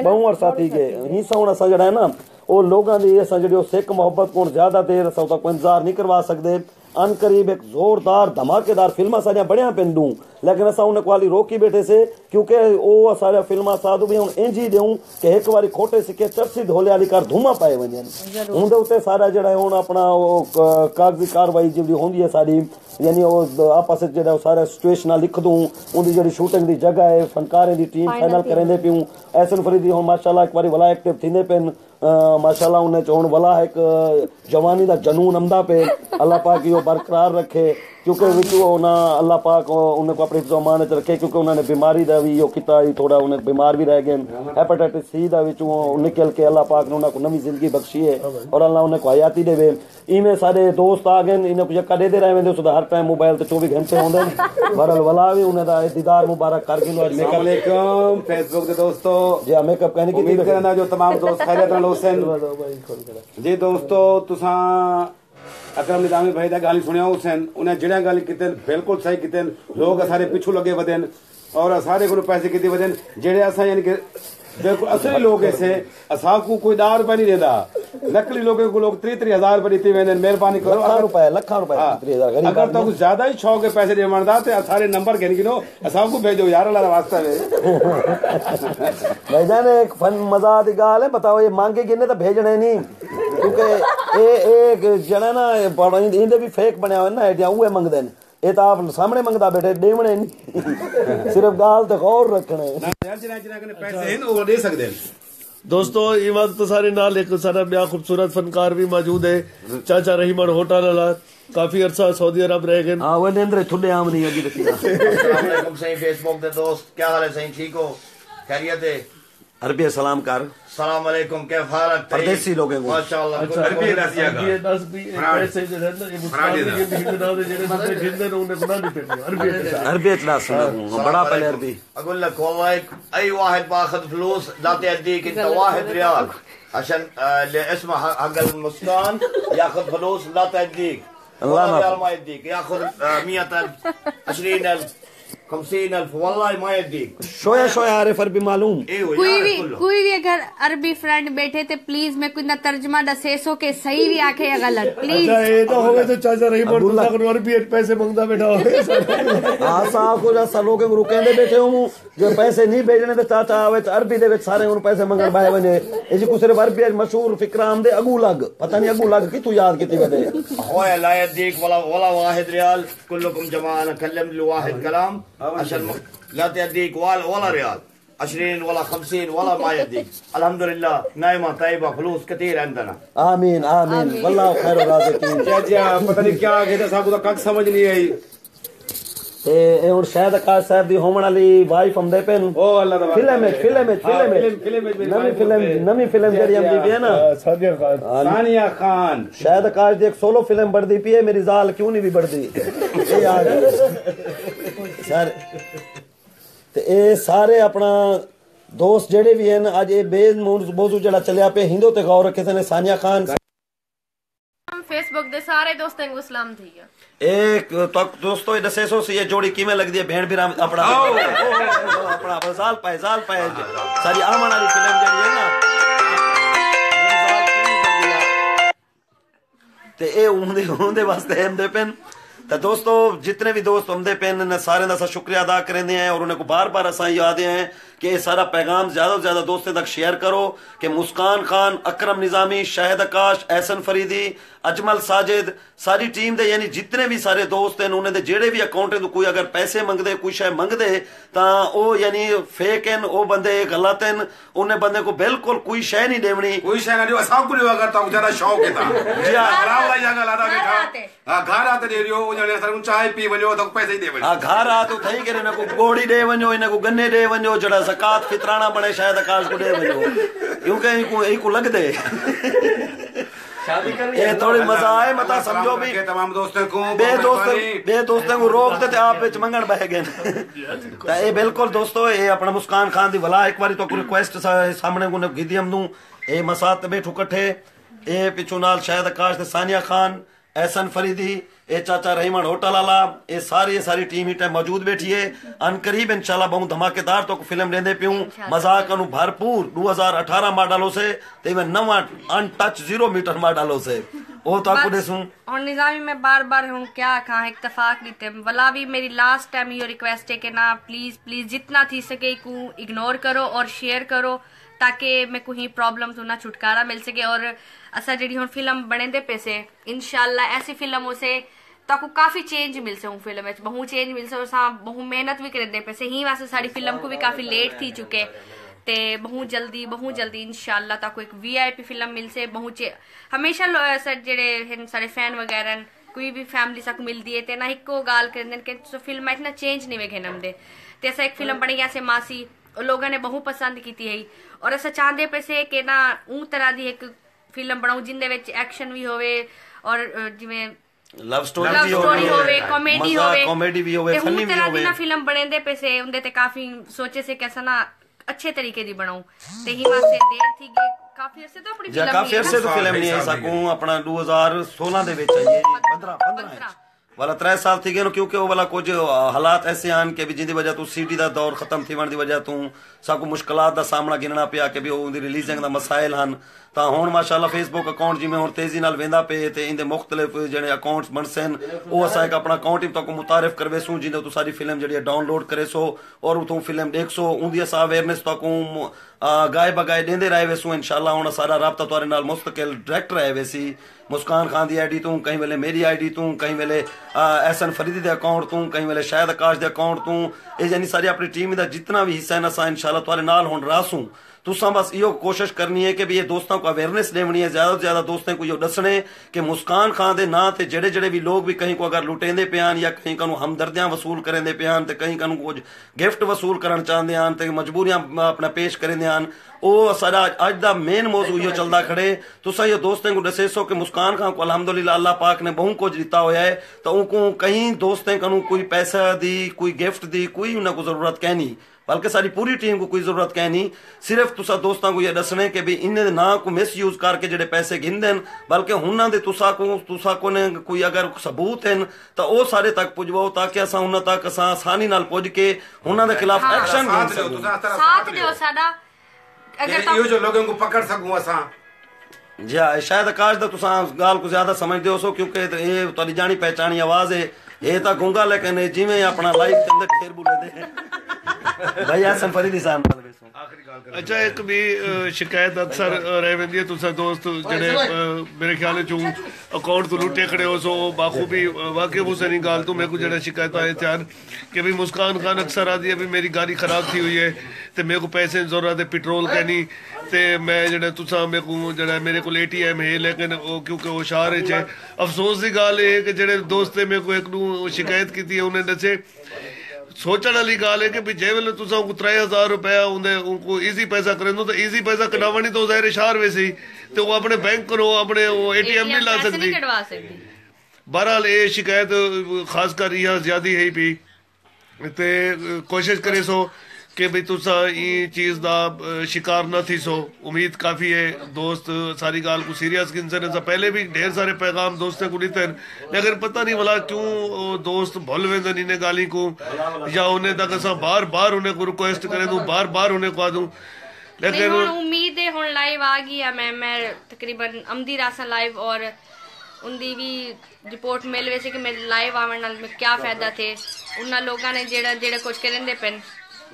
ਬਹੁ ਅਰਸਾ ਥੀ ਗਏ ਹੀ ਸੋਹਣਾ ਅਸਾਂ ਜਿਹੜਾ ਹੈ ਨਾ ਉਹ ਲੋਕਾਂ ਦੀ ਅਸਾਂ ਜਿਹੜੀ ਉਹ ਸਿੱਖ ਮੁਹੱਬਤ ਕੋਲ ਜ਼ਿਆਦਾ ਦੇਰ ਅਸਾਂ ਤਾਂ ਕੋਈ ਇੰਤਜ਼ਾਰ ਨਹੀਂ ਕਰਵਾ ਸਕਦੇ। ਅਨ ਕਰੀਬ ਇੱਕ ਜ਼ੋਰਦਾਰ ਧਮਾਕੇਦਾਰ ਫਿਲਮਾਂ ਸਾਰੀਆਂ ਬੜੀਆਂ ਪਿੰਡੂ ਲੇਕਿਨ ਅਸਾਂ ਉਹਨੇ ਕੋਲੀ ਰੋਕੀ ਬੈਠੇ ਸੇ ਕਿਉਂਕਿ ਉਹ ਸਾਰੀਆਂ ਫਿਲਮਾਂ ਸਾਧੂ ਵੀ ਹੁਣ ਇੰਜ ਹੀ ਦੇਉ ਕਿ ਇੱਕ ਵਾਰੀ ਖੋਟੇ ਸਿੱਕੇ ਚਰਸੀ ਧੋਲੇ ਵਾਲੀ ਕਰ ਧੂਮਾ ਪਾਏ ਵੰਜਨ ਉਹਦੇ ਉੱਤੇ ਸਾਰਾ ਜਿਹੜਾ ਹੈ ਹੁਣ ਆਪਣਾ ਉਹ ਕ- ਕਾਗਜ਼ੀ ਕਾਰਵਾਈ ਜਿਹੜੀ ਹੁੰਦੀ ਹੈ ਸਾਰੀ ਯਾਨੀ ਉਹ ਆਪਸ ਵਿੱਚ ਜਿਹੜਾ ਸਾਰਾ ਸਿਚੁਏਸ਼ਨਾਂ ਲਿਖ ਦੂੰ ਉਹਦੀ ਜਿਹੜੀ ਸ਼ੂਟਿੰਗ ਦੀ ਜਗ੍ਹਾ ਹੈ ਫਨਕਾਰੇ ਦੀ ਟੀਮ ਫਾਈਨਲ ਕਰਿੰਦੇ ਪਿਉ ਐਸਨ ਫਰੀਦੀ ਹੁਣ ਮਾਸ਼ਾਅੱਲਾ ਇੱਕ ਵਾਰੀ ਵਲਾ ਐਕਟਿਵ ਥੀਂਦੇ ਪੈਨ माशाल्लाह उन्हें चवण भला हिक जवानी जा जनून अमदा पे अल्लाह पाक इहो बरक़रार रखे क्योंकि विच उन अल्लाह पाक उन को अपने ज़माने ते रखे क्योंकि उन्होंने बीमारी दा भी इहो कीता थोड़ा उन बीमार भी रह गए हेपेटाइटिस सी दा विच निकल के अल्लाह पाक ने उनको नवी ज़िंदगी बख्शी है और अल्लाह उनको हयाती देवे इवें सारे दोस्त आ गए इन्हें कुछ यका देते रहे वेंदे सदा हर टाइम मोबाइल ते 24 घंटे होंदे बरल वला भी उन्हें दा दीदार मुबारक कर गिनो अस्सलाम वालेकुम फेसबुक दे दोस्तों जी मेकअप कहने की उम्मीद करना जो तमाम दोस्त खैरियत नाल हुसैन जी दोस्तों तुसा ਅਕਰਮ ਨਿਜ਼ਾਮੀ ਭਾਈ ਦਾ ਗੱਲ ਸੁਣਿਆ ਹੁਸੈਨ ਉਹਨੇ ਜਿਹੜੀਆਂ ਗੱਲ ਕੀਤੇ ਨੇ, ਬਿਲਕੁਲ ਸਹੀ ਕੀਤੇ ਨੇ। ਲੋਕ ਸਾਰੇ ਪਿੱਛੋਂ ਲੱਗੇ ਵਧੇ ਨੇ ਔਰ ਸਾਰੇ ਕੋਲ ਪੈਸੇ ਕਿਤੇ ਵਧੇ ਨੇ, ਜਿਹੜੇ ਅਸਾਂ ਯਾਨੀ ਕਿ देखो असली लोग ऐसे असाब को कोई ॾह रुपया नहीं ॾींदा नकली लोग को लोग टी टी हज़ार रुपया ॾिती वेंदा आहिनि महिरबानी करो असां रुपया लख रुपया अगरि तव्हां ज्यादा ई शौक़ पैसे ॾियण वणंदा त असांजे नंबर कंहिं गिनो असां को भेजो यार अला वास्ता में भाई जान एक फन मजाक दी गाल है बताओ ये मांगे किने तो भेजने नहीं क्योंकि ए एक जना ना इंदे भी फेक बनया हुआ ना आइडिया उहे मंगदे ने ਇਹ ਤਾਂ ਆਪ ਸਾਹਮਣੇ ਮੰਗਦਾ ਬੈਠੇ ਦੇਵਣੇ ਨਹੀਂ ਸਿਰਫ ਗਾਲ ਤੇ ਗੌਰ ਰੱਖਣੇ ਨਾ ਯਾਰ ਜਿਨ੍ਹਾਂ ਜਿਨ੍ਹਾਂ ਕੋਲ ਪੈਸੇ ਹਨ ਉਹ ਦੇ ਸਕਦੇ ਨੇ ਦੋਸਤੋ ਇਹ ਵਕਤ ਸਾਡੇ ਨਾਲ ਇੱਕ ਸਾਡਾ ਬਿਆ ਖੂਬਸੂਰਤ ਫਨਕਾਰ ਵੀ ਮੌਜੂਦ ਹੈ ਚਾਚਾ ਰਹੀਮਨ ਹੋਟਲ ਵਾਲਾ ਕਾਫੀ ਅਰਸਾ ਸਾਊਦੀ ਅਰਬ ਰਹਿ ਗਏ ਹਾਂ ਉਹ ਨਿੰਦਰੇ ਠੁੱਲੇ ਆਮ ਨਹੀਂ ਅੱਗੇ ਰੱਖੀਦਾ वालेकुम सही फेसबुक दे दोस्त क्या हाल है सही ठीक हो खैरियत है ਅਰਬੀ عربی سلام کر السلام علیکم کیف حالک پردیسی لوگ ہیں ماشاءاللہ عربی ہے ناسی آگا عربی ہے ناس بھی ایسے جو رہتا ہے مستقبل کے بھی ہندو نام جڑے بندے ہندو نے انہیں گناہ نہیں پیٹے عربی ہے عربی ہے ناس بڑا پہلے عربي أقول لك والله اي واحد باخذ فلوس لا تأديك انت واحد ريال عشان اللي اسمه حق المسكان ياخذ فلوس لا تأديك الله ما يديك ياخذ 100000 20000 50000 والله ما يديك शोया शोया आरिफ अरबी मालूम ايوه कोई يعرف भी كله. कोई भी अगर अरबी फ्रेंड बैठे थे प्लीज मैं कुछ ना तर्जमा दसे सो के सही भी आखे या गलत प्लीज ਅੱਛਾ ਇਹ ਤਾਂ ਹੋਵੇ ਤਾਂ ਚਾਚਾ ਰਹੀਮਨ ਤੋਂ ਤੱਕ ਅਰਬੀ ਵਿੱਚ ਪੈਸੇ ਮੰਗਦਾ ਬੈਠਾ ਹੋਵੇ ਹਾਂ ਸਾਹ ਕੋ ਜਸਾ ਲੋਕਾਂ ਨੂੰ ਕਹਿੰਦੇ ਬੈਠੇ ਹੂੰ ਜੋ ਪੈਸੇ ਨਹੀਂ ਭੇਜਣੇ ਤੇ ਚਾਚਾ ਆਵੇ ਤੇ ਅਰਬੀ ਦੇ ਵਿੱਚ ਸਾਰੇ ਉਹਨੂੰ ਪੈਸੇ ਮੰਗਣ ਬਾਏ ਵਨੇ ਇਹ ਜੀ ਕੋ ਸਿਰਫ ਅਰਬੀ ਵਿੱਚ ਮਸ਼ਹੂਰ ਫਿਕਰਾਮ ਦੇ ਅਗੂ ਲੱਗ ਪਤਾ ਨਹੀਂ ਅਗੂ ਲੱਗ ਕਿਤੋਂ ਯਾਦ ਕੀਤੀ ਬਦੇ اخويا لا يديك ولا ولا واحد ريال كلكم جماعه انا كلم لي واحد كلام عشان لا تديك ولا آه. ولا ريال. 20 ولا 50 ولا ما يديك *laughs* الحمد لله نايمة طيبة فلوس كثير عندنا. آمين آمين, والله خير الرازقين يا जी पता नहीं क्या कहते साहब को तो कख समझ नहीं ਤੇ ਇਹ ਹੁਣ ਸ਼ਾਇਦ ਆਕਾਸ਼ ਸਾਹਿਬ ਦੀ ਹੋਣ ਵਾਲੀ ਵਾਈਫ ਹੁੰਦੇ ਪੈਨ ਉਹ ਅੱਲਾ ਦਾ। ਫਿਲਮ ਵਿੱਚ ਫਿਲਮ ਵਿੱਚ ਫਿਲਮ ਵਿੱਚ ਨਵੀਂ ਫਿਲਮ। ਨਵੀਂ ਫਿਲਮ ਜਿਹੜੀ ਆਉਂਦੀ ਪਈ ਹੈ ਨਾ। ਸਾਡੀਆਂ ਖਾਨ। ਸਾਨੀਆ ਖਾਨ। ਸ਼ਾਇਦ ਆਕਾਸ਼ ਦੀ ਇੱਕ ਸੋਲੋ ਫਿਲਮ ਬਣਦੀ ਪਈ ਹੈ ਮੇਰੀ ਜ਼ਾਲ ਕਿਉਂ ਨਹੀਂ ਵੀ ਬਣਦੀ ਇਹ ਆ ਸਰ ਤੇ ਇਹ ਸਾਰੇ ਆਪਣਾ ਦੋਸਤ ਜਿਹੜੇ ਵੀ ਹਨ ਅੱਜ ਇਹ ਬੇਜ਼ ਮੌਜੂ ਜਿਹੜਾ ਚੱਲਿਆ ਪਿਆ ਹਿੰਦੂ ਤੇ ਗੌਰ ਕਿਸੇ ਨੇ ਸਾਨੀਆ ਖਾਨ। ફેસબુક દે સારે દોસ્તોને કો સલામ થઈ ગયા એક તક દોસ્તો એ દસે સો સે જોડી કીમે લગ દી ભેણ ભીરા આપણા આપણા સાલ પાય સાલ પાય સારી આમણ વાળી ફિલ્મ જેડી હે ના ਤੇ ਇਹ ਉਹਦੇ ਉਹਦੇ ਵਾਸਤੇ ਹਮਦੇ ਪੈਨ ਤਾਂ ਦੋਸਤੋ ਜਿੰਨੇ ਵੀ ਦੋਸਤ ਹਮਦੇ ਪੈਨ ਨੇ ਸਾਰਿਆਂ ਦਾ ਸਾ ਸ਼ੁਕਰੀਆ ਅਦਾ ਕਰਦੇ ਆਂ ਔਰ ਉਹਨੇ ਕੋ ਬਾਰ-ਬਾਰ ਅਸਾਂ ਯਾਦ ਆਏ कि ये सारा पैगाम ज्यादा से ज्यादा दोस्तों तक शेयर करो कि मुस्कान खान अकरम निजामी शाहिद आकाश एहसन फरीदी अजमल साजिद ਸਾਰੀ ਟੀਮ ਦੇ ਯਾਨੀ ਜਿਤਨੇ ਵੀ ਸਾਰੇ ਦੋਸਤ ਹਨ ਉਹਨਾਂ ਦੇ ਜਿਹੜੇ ਵੀ ਅਕਾਊਂਟ ਤੋਂ ਕੋਈ ਅਗਰ ਪੈਸੇ ਮੰਗਦੇ ਕੋਈ ਸ਼ੈ ਮੰਗਦੇ ਤਾਂ ਉਹ ਯਾਨੀ ਫੇਕ ਹਨ ਉਹ ਬੰਦੇ ਗਲਤ ਹਨ ਉਹਨੇ ਬੰਦੇ ਕੋ ਬਿਲਕੁਲ ਕੋਈ ਸ਼ੈ ਨਹੀਂ ਦੇਵਣੀ कोई शय ना असां को अगर तो ज्यादा शौक है ता जी हाँ। घरा वाला जगह लादा घर बेटा आते। हां घर आते दे रियो ओ जने सर चाय पी वञो तो पैसे ही दे वञो हा घर आ तो ठही करे न को गोड़ी ॾे वञो इन को गन्ने ॾे वञो जड़ा ज़कात फितराना बणे शायद आकाश को ॾे वञो यूं के को ई को लग दे ਇਹ ਥੋੜੀ ਮਜ਼ਾ ਆਏ ਮਤਾ ਸਮਝੋ ਵੀ के तमाम दोस्तों को ਬੇ ਦੋਸਤ ਬੇ ਦੋਸਤਾਂ ਨੂੰ ਰੋਕਦੇ ਤੇ ਆਪ ਵਿੱਚ ਮੰਗਣ ਬਹਿ ਗਏ ਤਾਂ ਇਹ ਬਿਲਕੁਲ ਦੋਸਤੋ ਇਹ ਆਪਣਾ ਮੁਸਕਾਨ ਖਾਨ ਦੀ ਵਲਾ ਇੱਕ ਵਾਰੀ ਤੋਂ ਕੋਈ ਰਿਕੁਐਸਟ ਸਾਹਮਣੇ ਕੋ ਗਿਦੀਮ ਨੂੰ ਇਹ ਮਸਾਤ ਤੇ ਬੈਠੋ ਇਕੱਠੇ ਇਹ ਪਿੱਛੋਂ ਨਾਲ ਸ਼ਾਇਦ ਆਕਾਸ਼ ਤੇ ਸਾਨੀਆ ਖਾਨ एहसन फरीदी ए चाचा रहीमन होटल आला ये सारी सारी टीम ही मौजूद बैठी है। अन करीब इंशाल्लाह बहुत धमाकेदार तो फ़िल्म लेंदे पियूं अच्छा। मज़ाक अनु भरपूर। 2018 मा डालो से ते में नवा अन टच 0 मीटर मा डालो से। ओ तो आपको देसूं। और निजामी में बार-बार हूँ क्या कहाँ इत्तेफाक दीते वला भी मेरी लास्ट टाइम यो रिक्वेस्ट है कि ना प्लीज़ प्लीज़ जितना थी सके को इग्नोर करो और शेयर करो ताकि मैं कोई प्रॉब्लम ना छुटकारा मिल सके। और असा जी हूँ फिल्म बने दे पैसे इनशाला ऐसी फिल्मों से ताकू काफी चेंज मिल से हूँ फिल्म में बहु चेंज मिल से और सा बहु मेहनत भी कर दे पैसे ही वास्ते साड़ी फिल्म को भी काफी लेट थी चुके ਤੇ ਬਹੁਤ ਜਲਦੀ ਬਹੁਤ ਜਲਦੀ ਇਨਸ਼ਾਅੱਲਾ ਤਾਂ ਕੋਈ ਇੱਕ ਵੀਆਈਪੀ ਫਿਲਮ ਮਿਲ ਸੇ ਬਹੁਤ ਚੇ ਹਮੇਸ਼ਾ ਲੋ- ਸਰ ਜਿਹੜੇ ਹਨ ਸਾਰੇ ਫੈਨ ਵਗੈਰਾ ਹਨ, ਕੋਈ ਵੀ ਫੈਮਿਲੀ ਸਕ ਮਿਲਦੀ ਹੈ ਤੇ ਨਾ ਇੱਕੋ ਗੱਲ ਕਰਦੇ ਨੇ ਕਿ ਸੋ ਫਿਲਮ ਇਤਨਾ ਚੇਂਜ ਨਹੀਂ ਵੇਖੇ ਨਮਦੇ ਤੇ ਅਸਾਂ ਇੱਕ ਫਿਲਮ ਬਣੀ ਐਸੇ ਮਾਸੀ ਉਹ ਲੋਕਾਂ ਨੇ ਬਹੁਤ ਪਸੰਦ ਕੀਤੀ ਹੈ ਔਰ ਅਸਾਂ ਚਾਹੁੰਦੇ ਪਏ ਸੇ ਕਿ ਨਾ ਉਹ ਤਰ੍ਹਾਂ ਦੀ ਇੱਕ ਫਿਲਮ ਬਣਾਉ ਜਿੰਦੇ ਵਿੱਚ ਐਕਸ਼ਨ ਵੀ ਹੋਵੇ ਔਰ ਜਿਵੇਂ ਲਵ ਸਟੋਰੀ ਵੀ ਹੋਵੇ ਕਾਮੇਡੀ ਹੋਵੇ। ਕਾਮੇਡੀ ਵੀ ਹੋਵੇ ਫਨੀ ਵੀ ਹੋਵੇ। ਤੇ ਫਿਲਮ ਬਣਦੇ ਪੈਸੇ ਉਹਦੇ ਤੇ ਕਾਫੀ ਸੋਚੇ ਸੇ ਕਿਸਾ ਨਾ ਅੱਛੇ ਤਰੀਕੇ ਦੀ ਬਣਾਉ। ਤੇ ਹੀ ਵਾਸਤੇ ਦੇਰ ਥੀ ਕਿ ਕਾਫੀ ਅਰਸੇ ਤੋਂ ਆਪਣੀ ਫਿਲਮ ਨਹੀਂ ਕਾਫੀ ਅਰਸੇ ਤੋਂ ਫਿਲਮ ਆਈ ਸਕੂ ਆਪਣਾ 2016 ਦੇ ਵਿੱਚ ਆਈ ਹੈ ਜੀ 15 15 ਵਾਲਾ 3 ਸਾਲ ਥੀ ਗਏ ਨੂੰ ਕਿਉਂਕਿ ਉਹ ਵਾਲਾ ਕੁਝ ਹਾਲਾਤ ਐਸੇ ਹਨ ਕਿ ਵੀ ਜਿੰਦੀ ਵਜ੍ਹਾ ਤੋਂ ਦਾ ਦੌਰ ਖਤਮ ਥੀ ਦੀ ਵਜ੍ਹਾ ਤੋਂ ਸਾਕੂ ਮੁਸ਼ਕਲਾਂ ਦਾ ਸਾਹਮਣਾ ਗਿਣਨਾ ਪਿਆ ਕਿ ਵੀ ਉਹਦੀ ਰਿਲੀਜ਼ਿੰਗ ਦਾ ਮਸਾਇਲ ਹਨ। ਤਾਂ ਹੁਣ ਮਾਸ਼ਾਅੱਲਾ ਫੇਸਬੁੱਕ ਅਕਾਊਂਟ ਜਿਵੇਂ ਹੁਣ ਤੇਜ਼ੀ ਨਾਲ ਵੇਂਦਾ ਪਏ ਤੇ ਇਹਦੇ ਮੁxtਲਿਫ ਜਿਹੜੇ ਅਕਾਊਂਟਸ ਬਣਸਨ ਉਹ ਅਸਾਂ ਇੱਕ ਆਪਣਾ ਅਕਾਊਂਟ ਹੀ ਤੱਕ ਮੁਤਾਰਫ ਕਰਵੇ ਸੂ ਜਿੰਦੇ ਤੋਂ ਸਾਰੀ ਫਿਲਮ ਜਿਹੜੀ ਡਾਊਨਲੋਡ ਕਰੇ ਸੋ ਔਰ ਉਥੋਂ ਫਿਲਮ ਦੇਖ ਸੋ ਉਹਦੀ ਅਸਾਂ ਅਵੇਅਰਨੈਸ ਤੱਕ ਗਾਏ ਬਗਾਏ ਦੇਂਦੇ ਰਹੇ ਵੇਸੂ ਇਨਸ਼ਾਅੱਲਾ ਹੁਣ ਸਾਰਾ ਰਾਬਤਾ ਤੁਹਾਡੇ ਨਾਲ ਮੁਸਤਕਿਲ ਡਾਇਰੈਕਟ ਰਹੇ ਵੇ ਸੀ। ਮੁਸਕਾਨ ਖਾਨ ਦੀ ਆਈਡੀ ਤੋਂ, ਕਈ ਵੇਲੇ ਮੇਰੀ ਆਈਡੀ ਤੋਂ, ਕਈ ਵੇਲੇ ਐਸਨ ਫਰੀਦੀ ਦੇ ਅਕਾਊਂਟ ਤੋਂ, ਕਈ ਵੇਲੇ ਸ਼ਾਇਦ ਆਕਾਸ਼ ਦੇ ਅਕਾਊਂਟ ਤੋਂ। ਇਹ ਜਾਨੀ ਸਾਰੀ ਆਪਣੀ ਟੀਮ ਦਾ ਜਿੰਨਾ ਵੀ ਹਿੱਸਾ ਹੈ ਨਾ ਅਸਾਂ ਇਨਸ਼ਾਅੱਲਾ ਤੁਹਾਡੇ ਨਾਲ ਹੁਣ ਰਾਸੂ तुसां बसि इहो कोशिशि करणी आहे की भई दोस्तां को अवेयरनेस ॾेवणी आहे ज़्यादा से ज़्यादा दोस्तें को इहो ॾसणे की मुस्कान खां दे ना ते जहिड़े जहिड़े बि लोग बि कहीं को अगरि लुटेंदे पिया आहिनि या कहीं कनूं हमदर्दियां वसूल करेंदे पिया आहिनि त कहीं कनूं कुझु गिफ्ट वसूल करणु चाहंदे आहिनि ते मजबूरियां अपना पेश करेंदे आहिनि ਉਹ ਸਾਡਾ ਅੱਜ ਦਾ ਮੇਨ ਮੌਜੂ ਇਹ ਚੱਲਦਾ ਖੜੇ ਤੁਸੀਂ ਇਹ ਦੋਸਤਾਂ ਨੂੰ ਦੱਸੇਸੋ ਕਿ ਮੁਸਕਾਨ ਖਾਨ ਕੋ ਅਲਹਮਦੁਲਿਲਾ ਅੱਲਾਹ ਪਾਕ ਨੇ ਬਹੁਤ ਕੁਝ ਦਿੱਤਾ ਹੋਇਆ ਹੈ ਤਾਂ ਉਹ ਕੋ ਕਈ ਦੋਸਤਾਂ ਕਨੂੰ ਕੋਈ ਪੈਸਾ ਦੀ ਕੋਈ ਗਿਫਟ ਦੀ ਕੋਈ ਉਹਨਾਂ ਕੋ ਜ਼ਰੂਰਤ ਕਹਿ ਨਹੀਂ ਬਲਕਿ ਸਾਡੀ ਪੂਰੀ ਟੀਮ ਕੋ ਕੋਈ ਜ਼ਰੂਰਤ ਕਹਿ ਨਹੀਂ। ਸਿਰਫ ਤੁਸੀਂ ਦੋਸਤਾਂ ਕੋ ਇਹ ਦੱਸਣੇ ਕਿ ਵੀ ਇਹਨਾਂ ਦੇ ਨਾਂ ਕੋ ਮਿਸਯੂਜ਼ ਕਰਕੇ ਜਿਹੜੇ ਪੈਸੇ ਗਿੰਦਨ ਬਲਕਿ ਉਹਨਾਂ ਦੇ ਤੁਸੀਂ ਕੋ ਤੁਸੀਂ ਕੋ ਨੇ ਕੋਈ ਅਗਰ ਸਬੂਤ ਹਨ ਤਾਂ ਉਹ ਸਾਰੇ ਤੱਕ ਪੁਜਵਾਓ ਤਾਂ ਕਿ ਅਸਾਂ ਉਹਨਾਂ ਤੱਕ ਅਸਾਂ ਆਸਾਨੀ ਨਾਲ ਪੁੱਜ ਕੇ ਉਹਨਾਂ ਦੇ ਖਿਲਾਫ ਐਕਸ਼ਨ ਲੈ ਸਕੀਏ। ਸਾਥ ਦਿਓ ਸਾਡਾ। ਅਗਰ ਤਾਂ ਇਹ ਜੋ ਲੋਕਾਂ ਕੋ ਪਕੜ ਸਕੂੰ ਅਸਾਂ। ਜੀ ਸ਼ਾਇਦ ਆਕਾਸ਼ ਦਾ ਤੁਸੀਂ ਗੱਲ ਕੋ ਜ਼ਿਆਦਾ ਸਮਝਦੇ ਹੋ ਸੋ ਕਿਉਂਕਿ ਇਹ ਤੁਹਾਡੀ ਜਾਣੀ ਪਹਿਚਾਣੀ ਆਵਾਜ਼ ਹੈ ਇਹ ਤਾਂ ਗੂੰਗਾ ਲੇਕਿਨ ਜਿਵੇਂ ਆਪਣਾ ਲਾਈਫ ਦੇ ਅੰਦਰ ਖੇਰ ਬੁਲੇ ਦੇ। ਭਾਈ ਆ ਸੰਪਰੀ ਨਿਜ਼ਾਮ ਨਾਲ ਵੇਸੋ ਆਖਰੀ ਗੱਲ ਕਰ। ਅੱਛਾ ਇੱਕ ਵੀ ਸ਼ਿਕਾਇਤ ਅਕਸਰ ਰਹਿ ਵੰਦੀ ਹੈ। ਤੁਸੀਂ ਦੋਸਤ ਜਿਹੜੇ ਮੇਰੇ ਖਿਆਲ ਵਿੱਚ ਅਕਾਊਂਟ ਤੋਂ ਲੁੱਟੇ ਖੜੇ ਹੋ ਸੋ ਬਾਖੂਬੀ ਵਾਕਿਫ ਹੁਸੈਨੀ ਗੱਲ ਤੋਂ ਮੇਰੇ ਕੋ ਜਿਹੜਾ ਸ਼ਿਕਾਇਤ ਆਏ ਧਿਆਨ ਕਿ ਵੀ ਮੁਸਕਾਨ ਖਾਨ ਅਕਸਰ ਆਦੀ ਹੈ ਵੀ ਮੇਰੀ ਗਾੜੀ ਖਰਾਬ ਥੀ ਹੋਈ ਹੈ ਤੇ ਮੇਰੇ ਕੋ ਪੈਸੇ ਜ਼ੋਰਾ ਤੇ ਪੈਟਰੋਲ ਕਹਿਨੀ ਤੇ ਮੈਂ ਜਿਹੜਾ ਤੁਸੀਂ ਮੇਰੇ ਕੋ ਜਿਹੜਾ ਮੇਰੇ ਕੋ ਏਟੀਐਮ ਹੈ ਲੇਕਿਨ ਉਹ ਕਿਉਂਕਿ ਉਹ ਸ਼ਹਿਰ ਵਿੱਚ ਅਫਸੋਸ ਦੀ ਗੱਲ ਇਹ ਕਿ ਜਿਹੜੇ ਦੋਸਤ ਮੇਰੇ ਕੋ ਇੱਕ ਨੂੰ ਸ਼ਿਕਾਇਤ ਕੀਤੀ ਉਹਨੇ ਦੱਸੇ सोचण वाली ॻाल्हि आहे की भई जंहिं महिल तोसां त्रे हज़ार रुपया हूंदे उनको इजी पैसा करेंदो त इजी पैसा कढावणी तो ज़ाहिर शहर वैसे ही तो वो अपने बैंक को अपने वो एटीएम नहीं ला सकती बहरहाल ये शिकायत खासकर यह ज्यादा है पी ਤੇ ਕੋਸ਼ਿਸ਼ ਕਰੇ ਸੋ ਕਿ ਵੀ ਤੁਸੀਂ ਇਹ ਚੀਜ਼ ਦਾ ਸ਼ਿਕਾਰ ਨਾ ਥੀ ਸੋ। ਉਮੀਦ ਕਾਫੀ ਹੈ ਦੋਸਤ ਸਾਰੀ ਗੱਲ ਕੋ ਸੀਰੀਅਸ ਗਿੰਸਰ ਨੇ ਪਹਿਲੇ ਵੀ ਢੇਰ ਸਾਰੇ ਪੈਗਾਮ ਦੋਸਤੇ ਕੋ ਦਿੱਤੇ ਲੇਕਿਨ ਪਤਾ ਨਹੀਂ ਵਲਾ ਕਿਉਂ ਦੋਸਤ ਭੁੱਲ ਵੇਂਦੇ ਨੇ ਗਾਲੀ ਕੋ। ਜਾਂ ਉਹਨੇ ਤੱਕ ਅਸਾਂ ਬਾਰ-ਬਾਰ ਉਹਨੇ ਕੋ ਰਿਕੁਐਸਟ ਕਰੇ ਦੂੰ ਬਾਰ-ਬਾਰ ਉਹਨੇ ਕੋ ਆ ਦੂੰ ਲੇਕਿਨ ਉਮੀਦ ਹੈ ਹੁਣ ਲਾਈਵ ਆ ਗਈ ਆ ਮੈਂ ਮੈਂ ਤਕਰੀਬਨ ਅਮਦੀ ਰਾਸਾ ਲਾਈਵ ਔਰ ਉਹਦੀ ਵੀ ਰਿਪੋਰਟ ਮਿਲ ਵੇਸੇ ਕਿ ਮੈਂ ਲਾਈਵ ਆਵਣ ਨਾਲ ਮੈਂ ਕੀ ਫਾਇਦਾ ਤੇ। ਉਹਨਾਂ ਲੋਕਾਂ ਨੇ ਜਿਹੜਾ ਜਿਹੜਾ ਕੁਝ ਕਹਿੰਦੇ ਪੈਨ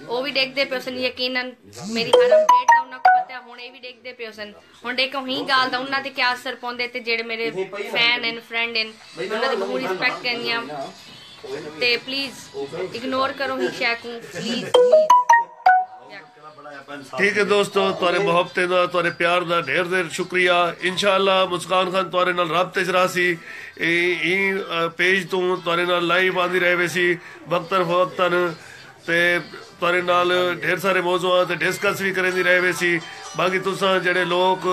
ਉਹ ਵੀ ਦੇਖਦੇ ਪਿਓ ਸਨ ਯਕੀਨਨ ਮੇਰੀ ਹਰ ਅਪਡੇਟ ਦਾ ਉਹਨਾਂ ਨੂੰ ਪਤਾ ਹੁਣ ਇਹ ਵੀ ਦੇਖਦੇ ਪਿਓ ਸਨ। ਹੁਣ ਦੇਖੋ ਹੀ ਗੱਲ ਦਾ ਉਹਨਾਂ ਤੇ ਕੀ ਅਸਰ ਪਾਉਂਦੇ ਤੇ ਜਿਹੜੇ ਮੇਰੇ ਫੈਨ ਐਨ ਫਰੈਂਡ ਐਨ ਉਹਨਾਂ ਦੀ ਬਹੁਤ ਰਿਸਪੈਕਟ ਕਰਨੀ ਆ ਤੇ ਪਲੀਜ਼ ਇਗਨੋਰ ਕਰੋ ਹੀ ਸ਼ੈਕ ਨੂੰ ਪਲੀਜ਼ ਠੀਕ ਹੈ ਦੋਸਤੋ ਤੁਹਾਡੇ ਮੁਹੱਬਤ ਦਾ ਤੁਹਾਡੇ ਪਿਆਰ ਦਾ ਢੇਰ ਢੇਰ ਸ਼ੁਕਰੀਆ। ਇਨਸ਼ਾਅੱਲਾ ਮੁਸਕਾਨ ਖਾਨ ਤੁਹਾਡੇ ਨਾਲ ਰਾਬਤੇ 'ਚ ਰਾਸੀ ਇਹ ਇਹ ਪੇਜ ਤੋਂ ਤੁਹਾਡੇ ਨਾਲ ਲਾਈਵ ਆਂਦੀ ਰਹੇ ਵੇ ਸੀ। ਵਕਤਨ ਫਵਕਤਨ ਤੇ ਤੁਹਾਡੇ ਨਾਲ ਢੇਰ ਸਾਰੇ ਮੌਜੂਆਂ ਤੇ ਡਿਸਕਸ ਵੀ ਕਰਨ ਦੀ ਰਹੇ ਵੇ ਸੀ। ਬਾਕੀ ਤੁਸੀਂ ਜਿਹੜੇ ਲੋਕ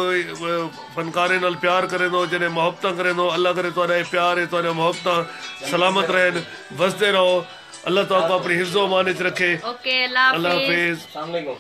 ਫਨਕਾਰੇ ਨਾਲ ਪਿਆਰ ਕਰੇ ਦੋ ਜਿਹੜੇ ਮੁਹੱਬਤਾਂ ਕਰੇ ਦੋ ਅੱਲਾ ਕਰੇ ਤੁਹਾਡਾ ਇਹ ਪਿਆਰ ਹੈ ਤੁਹਾਡਾ ਮੁਹੱਬਤਾਂ ਸਲਾਮਤ ਰਹਿਣ ਵਸਦੇ ਰਹੋ। ਅੱਲਾ ਤਾਲਾ ਆਪਣੀ ਹਿਫਜ਼ ਅਮਾਨਤ ਰੱਖੇ। ਓਕੇ ਅੱਲਾ ਹਾਫਿਜ਼। ਅੱਲਾ ਹਾਫਿਜ਼। ਅਸਲਾਮ ਅਲੈਕੁਮ।